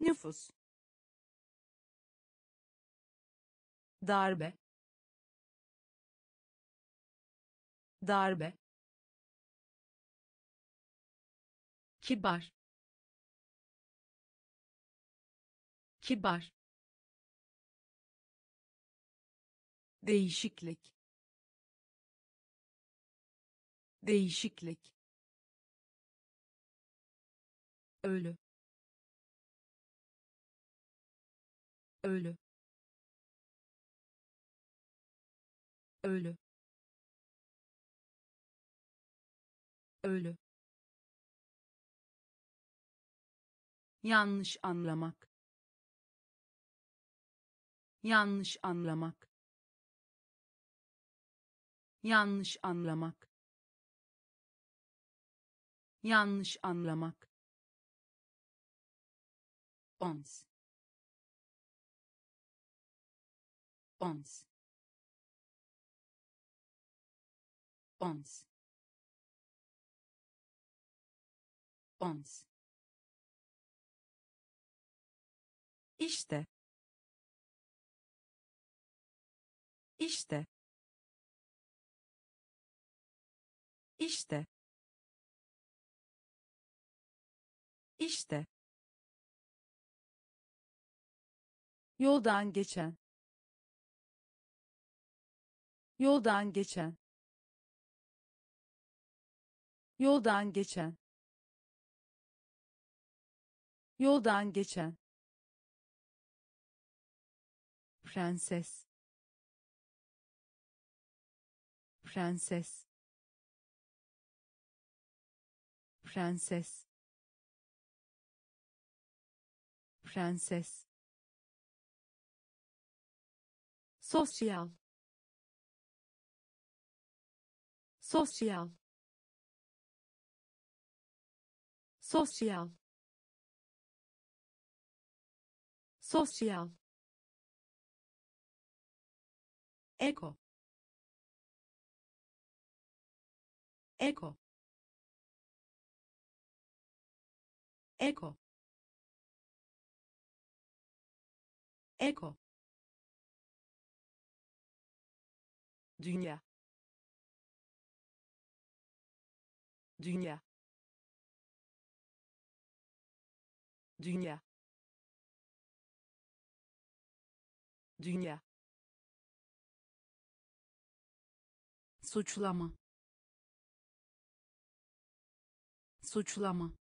Nüfus. Darbe. Darbe kibar. Kibar. Değişiklik. Değişiklik. Ölü. Ölü. Ölü. Ölü yanlış anlamak. Yanlış anlamak. Yanlış anlamak. Yanlış anlamak. Ons. Ons. Ons. Ons işte. İşte. İşte. İşte. Yoldan geçen. Yoldan geçen. Yoldan geçen. Yoldan geçen prenses. Prenses. Prenses. Prenses. Sosyal sosyal sosyal sosyal eko eko Eko. Eko. dünya dünya dünya dünya suçlama. Suçlama.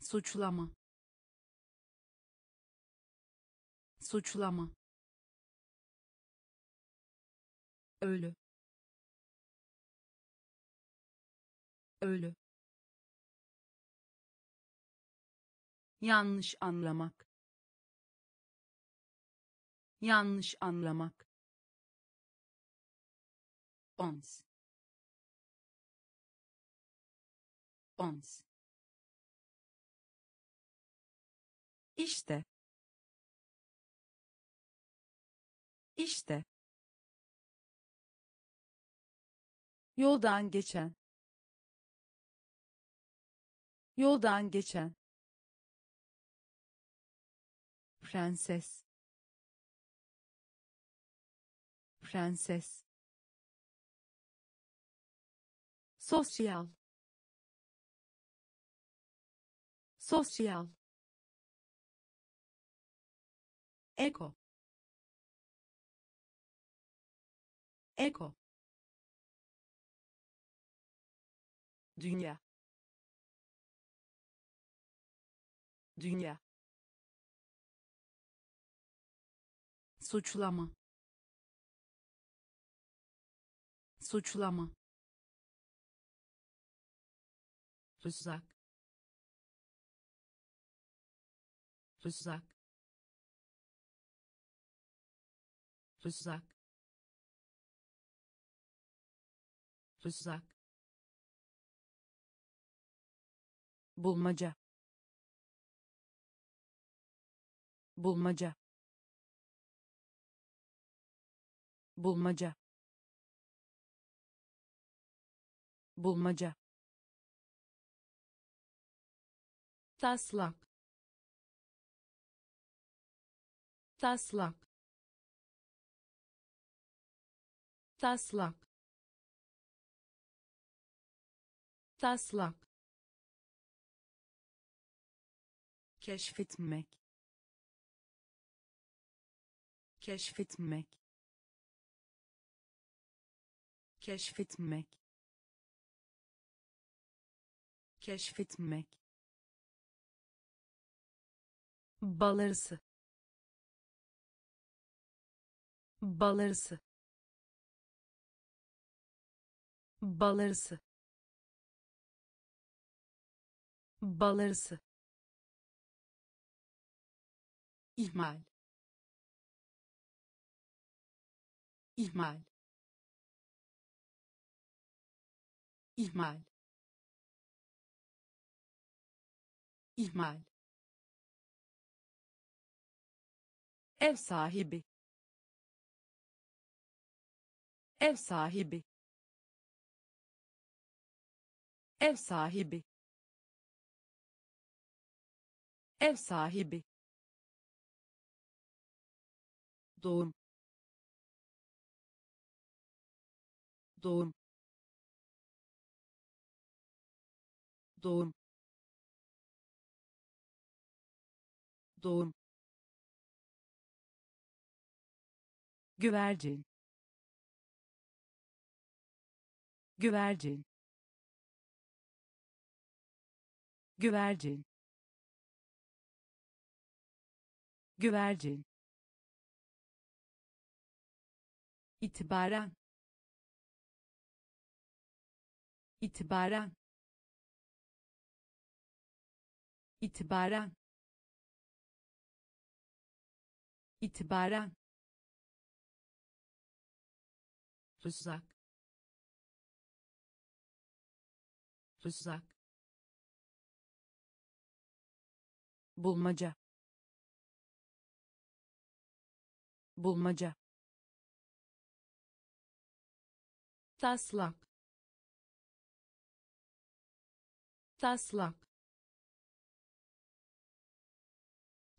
Suçlama. Suçlama. Ölü. Ölü. Yanlış anlamak. Yanlış anlamak ons. Ons. İşte. İşte. Yoldan geçen. Yoldan geçen. Prenses. Prenses sosyal sosyal eko eko dünya. Dünya. Suçlama. Suçlama rızak rızak rızak rızak bulmaca. Bulmaca. Bulmaca. Bulmaca taslak. Taslak. Taslak. Taslak. Keşfetmek. Keşfetmek. Keşfetmek. Keşfetmek balarısı balarısı balarısı balarısı ihmal. İhmal. İhmal. İhmal ev sahibi. Ev sahibi. Ev sahibi. Ev sahibi. Doğum. Doğum. Doğum. Doğum güvercin. Güvercin. Güvercin. Güvercin. İtibaren. İtibaren. İtibaren. İtibaren rızak rızak bulmaca. Bulmaca. Taslak. Taslak.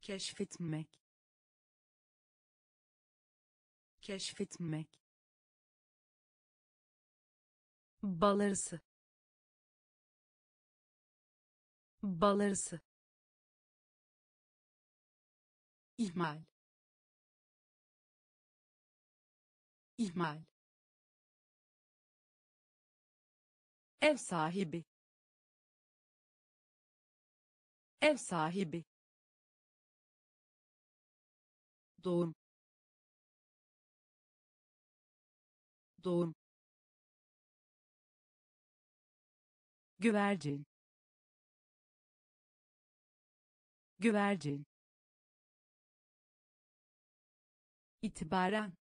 Keşfetmek. Keşfetmek balarısı balarısı ihmal. İhmal. Ev sahibi. Ev sahibi. Doğum. Doğum güvercin. Güvercin. İtibaren.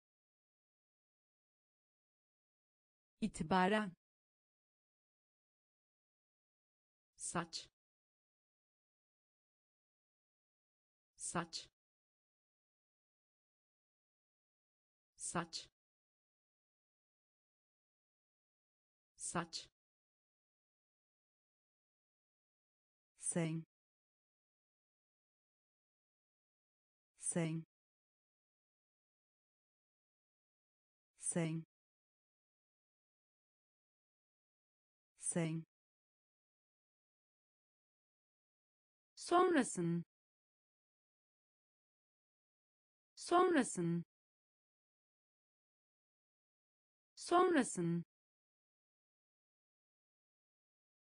İtibaren. Saç. Saç. Saç. Saç sen sen sen sen sonrasın. Sonrasın. Sonrasın.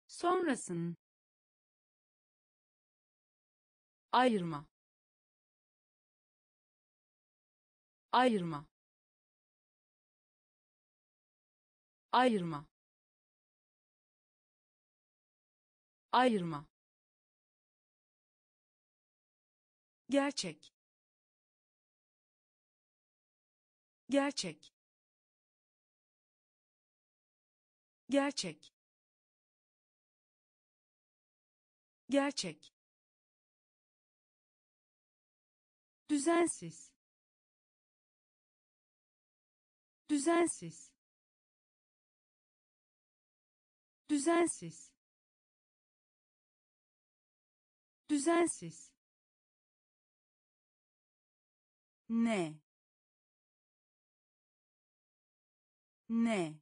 Sonrasın ayırma. Ayırma. Ayırma. Ayırma. Gerçek. Gerçek. Gerçek. Gerçek düzensiz. Düzensiz. Düzensiz. Düzensiz. Ne? Ne?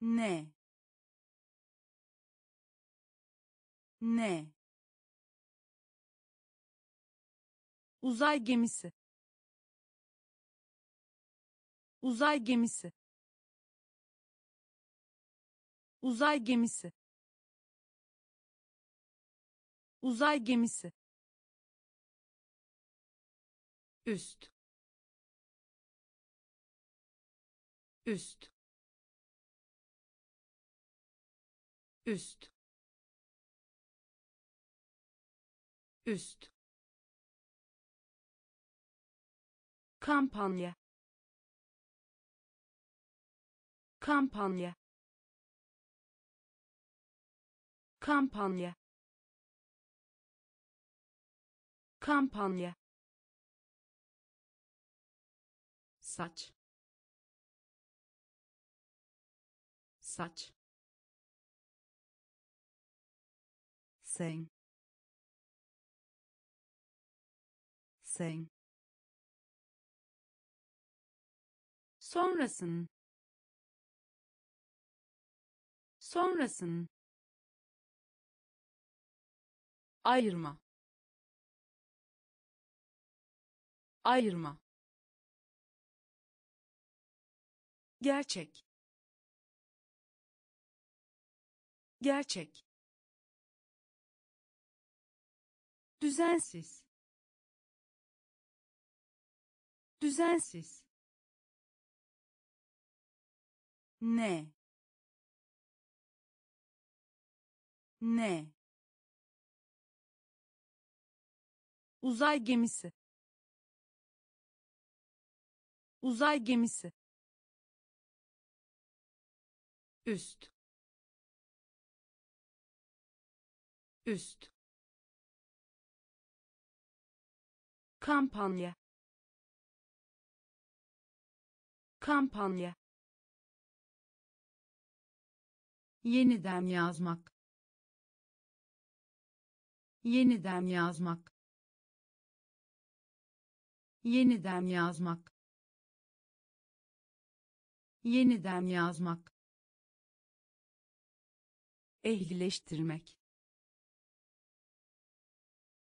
Ne? Ne uzay gemisi. Uzay gemisi. Uzay gemisi. Uzay gemisi. Üst. Üst. Üst. Üst kampanya. Kampanya. Kampanya. Kampanya. Saç. Saç. Sen sen sonrasın. Sonrasın. Ayırma. Ayırma. Gerçek. Gerçek. Düzensiz. Düzensiz ne? Ne? Uzay gemisi. Uzay gemisi. Üst. Üst. Kampanya. Kampanya yeniden yazmak. Yeniden yazmak. Yeniden yazmak. Yeniden yazmak. Ehlileştirmek.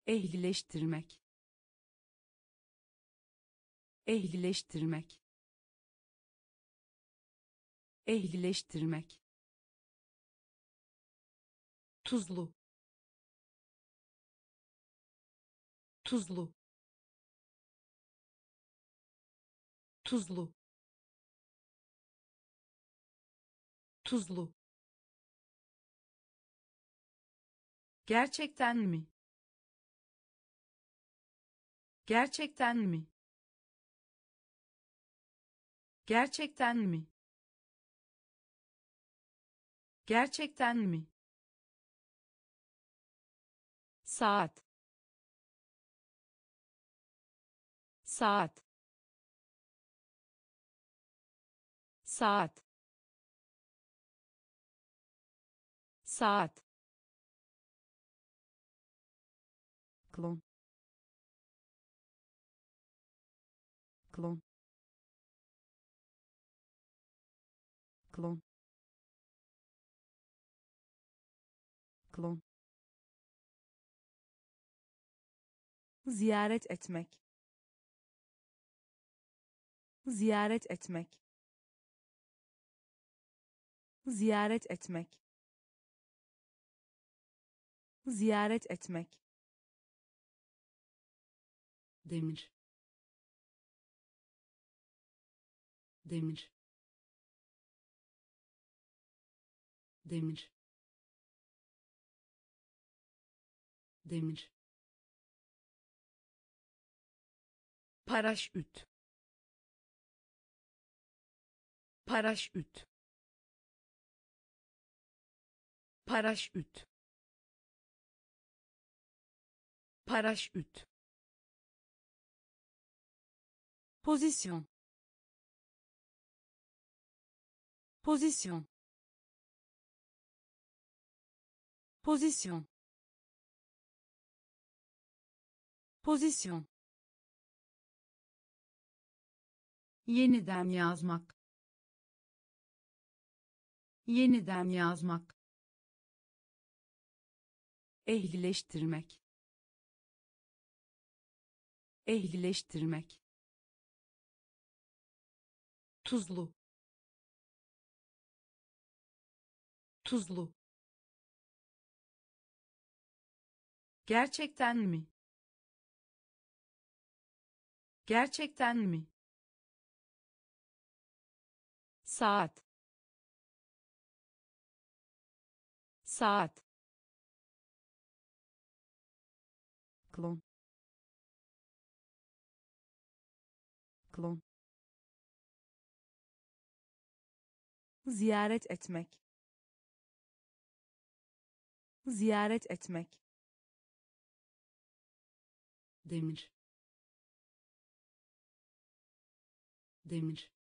Ehlileştirmek. Ehlileştirmek. Ehlileştirmek tuzlu. Tuzlu. Tuzlu. Tuzlu. Gerçekten mi? Gerçekten mi? Gerçekten mi? Gerçekten mi saat saat saat saat klon klon klon klon ziyaret etmek. Ziyaret etmek. Ziyaret etmek. Ziyaret etmek. Demir. Demir. Demir. Demir paraşüt. Paraşüt. Paraşüt. Paraşüt. Pozisyon. Pozisyon. Pozisyon. Pozisyon yeniden yazmak. Yeniden yazmak. Ehlileştirmek. Ehlileştirmek. Tuzlu. Tuzlu. Gerçekten mi? Gerçekten mi saat. Saat. Klon. Klon. Ziyaret etmek. Ziyaret etmek. Demir. Demir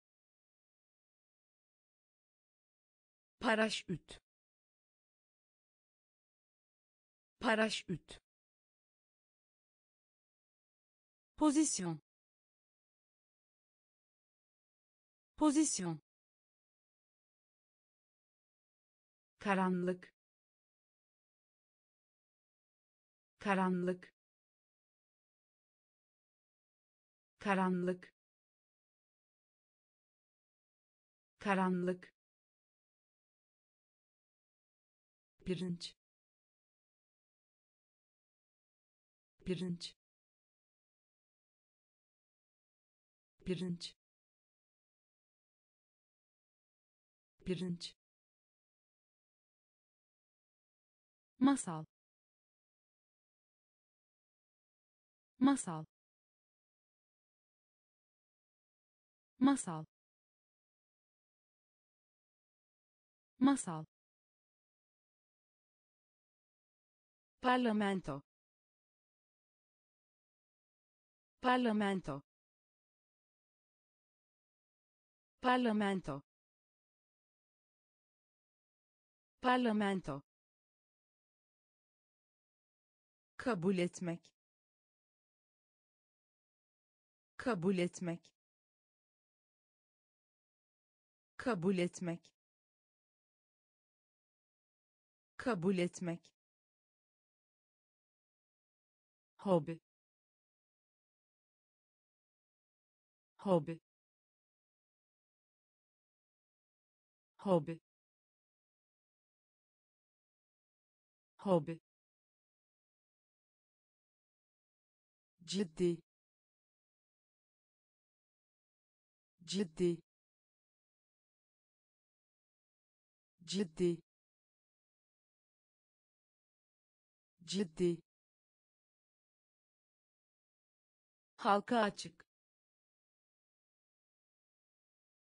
paraşüt. Paraşüt. Pozisyon. Pozisyon. Karanlık. Karanlık. Karanlık. Karanlık pirinç. Pirinç. Pirinç. Pirinç. Masal. Masal. Masal. Masal Parlamento. Parlamento. Parlamento. parlamento kabul etmek kabul etmek kabul etmek kabul etmek hobi hobi hobi hobi ciddi. Ciddi. Ciddi. Ciddi halka açık.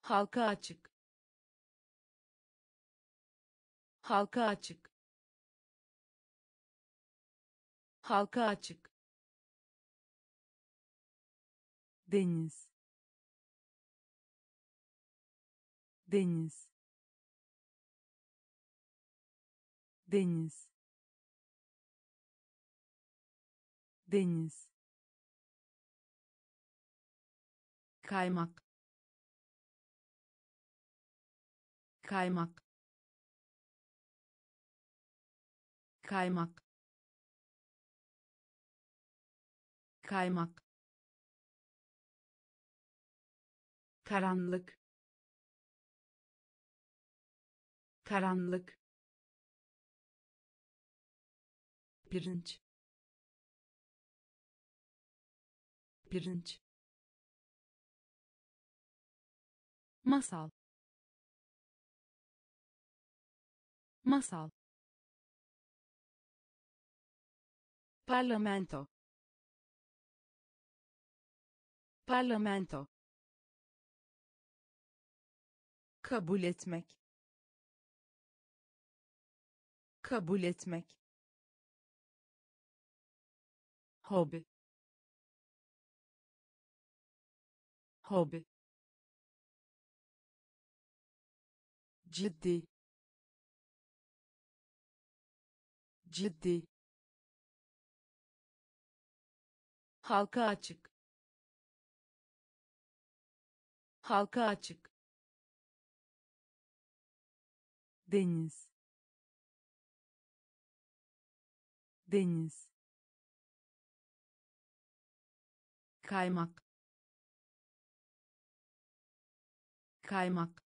Halka açık. Halka açık. Halka açık. Deniz. Deniz. Deniz. Deniz kaymak. Kaymak. Kaymak. Kaymak. Karanlık. Karanlık. Pirinç. Pirinç masal. Masal. Parlamento. Parlamento. Kabul etmek. Kabul etmek. Hobi. Hobi ciddi ciddi. Halka açık halka açık. Deniz deniz. Kaymak kaymak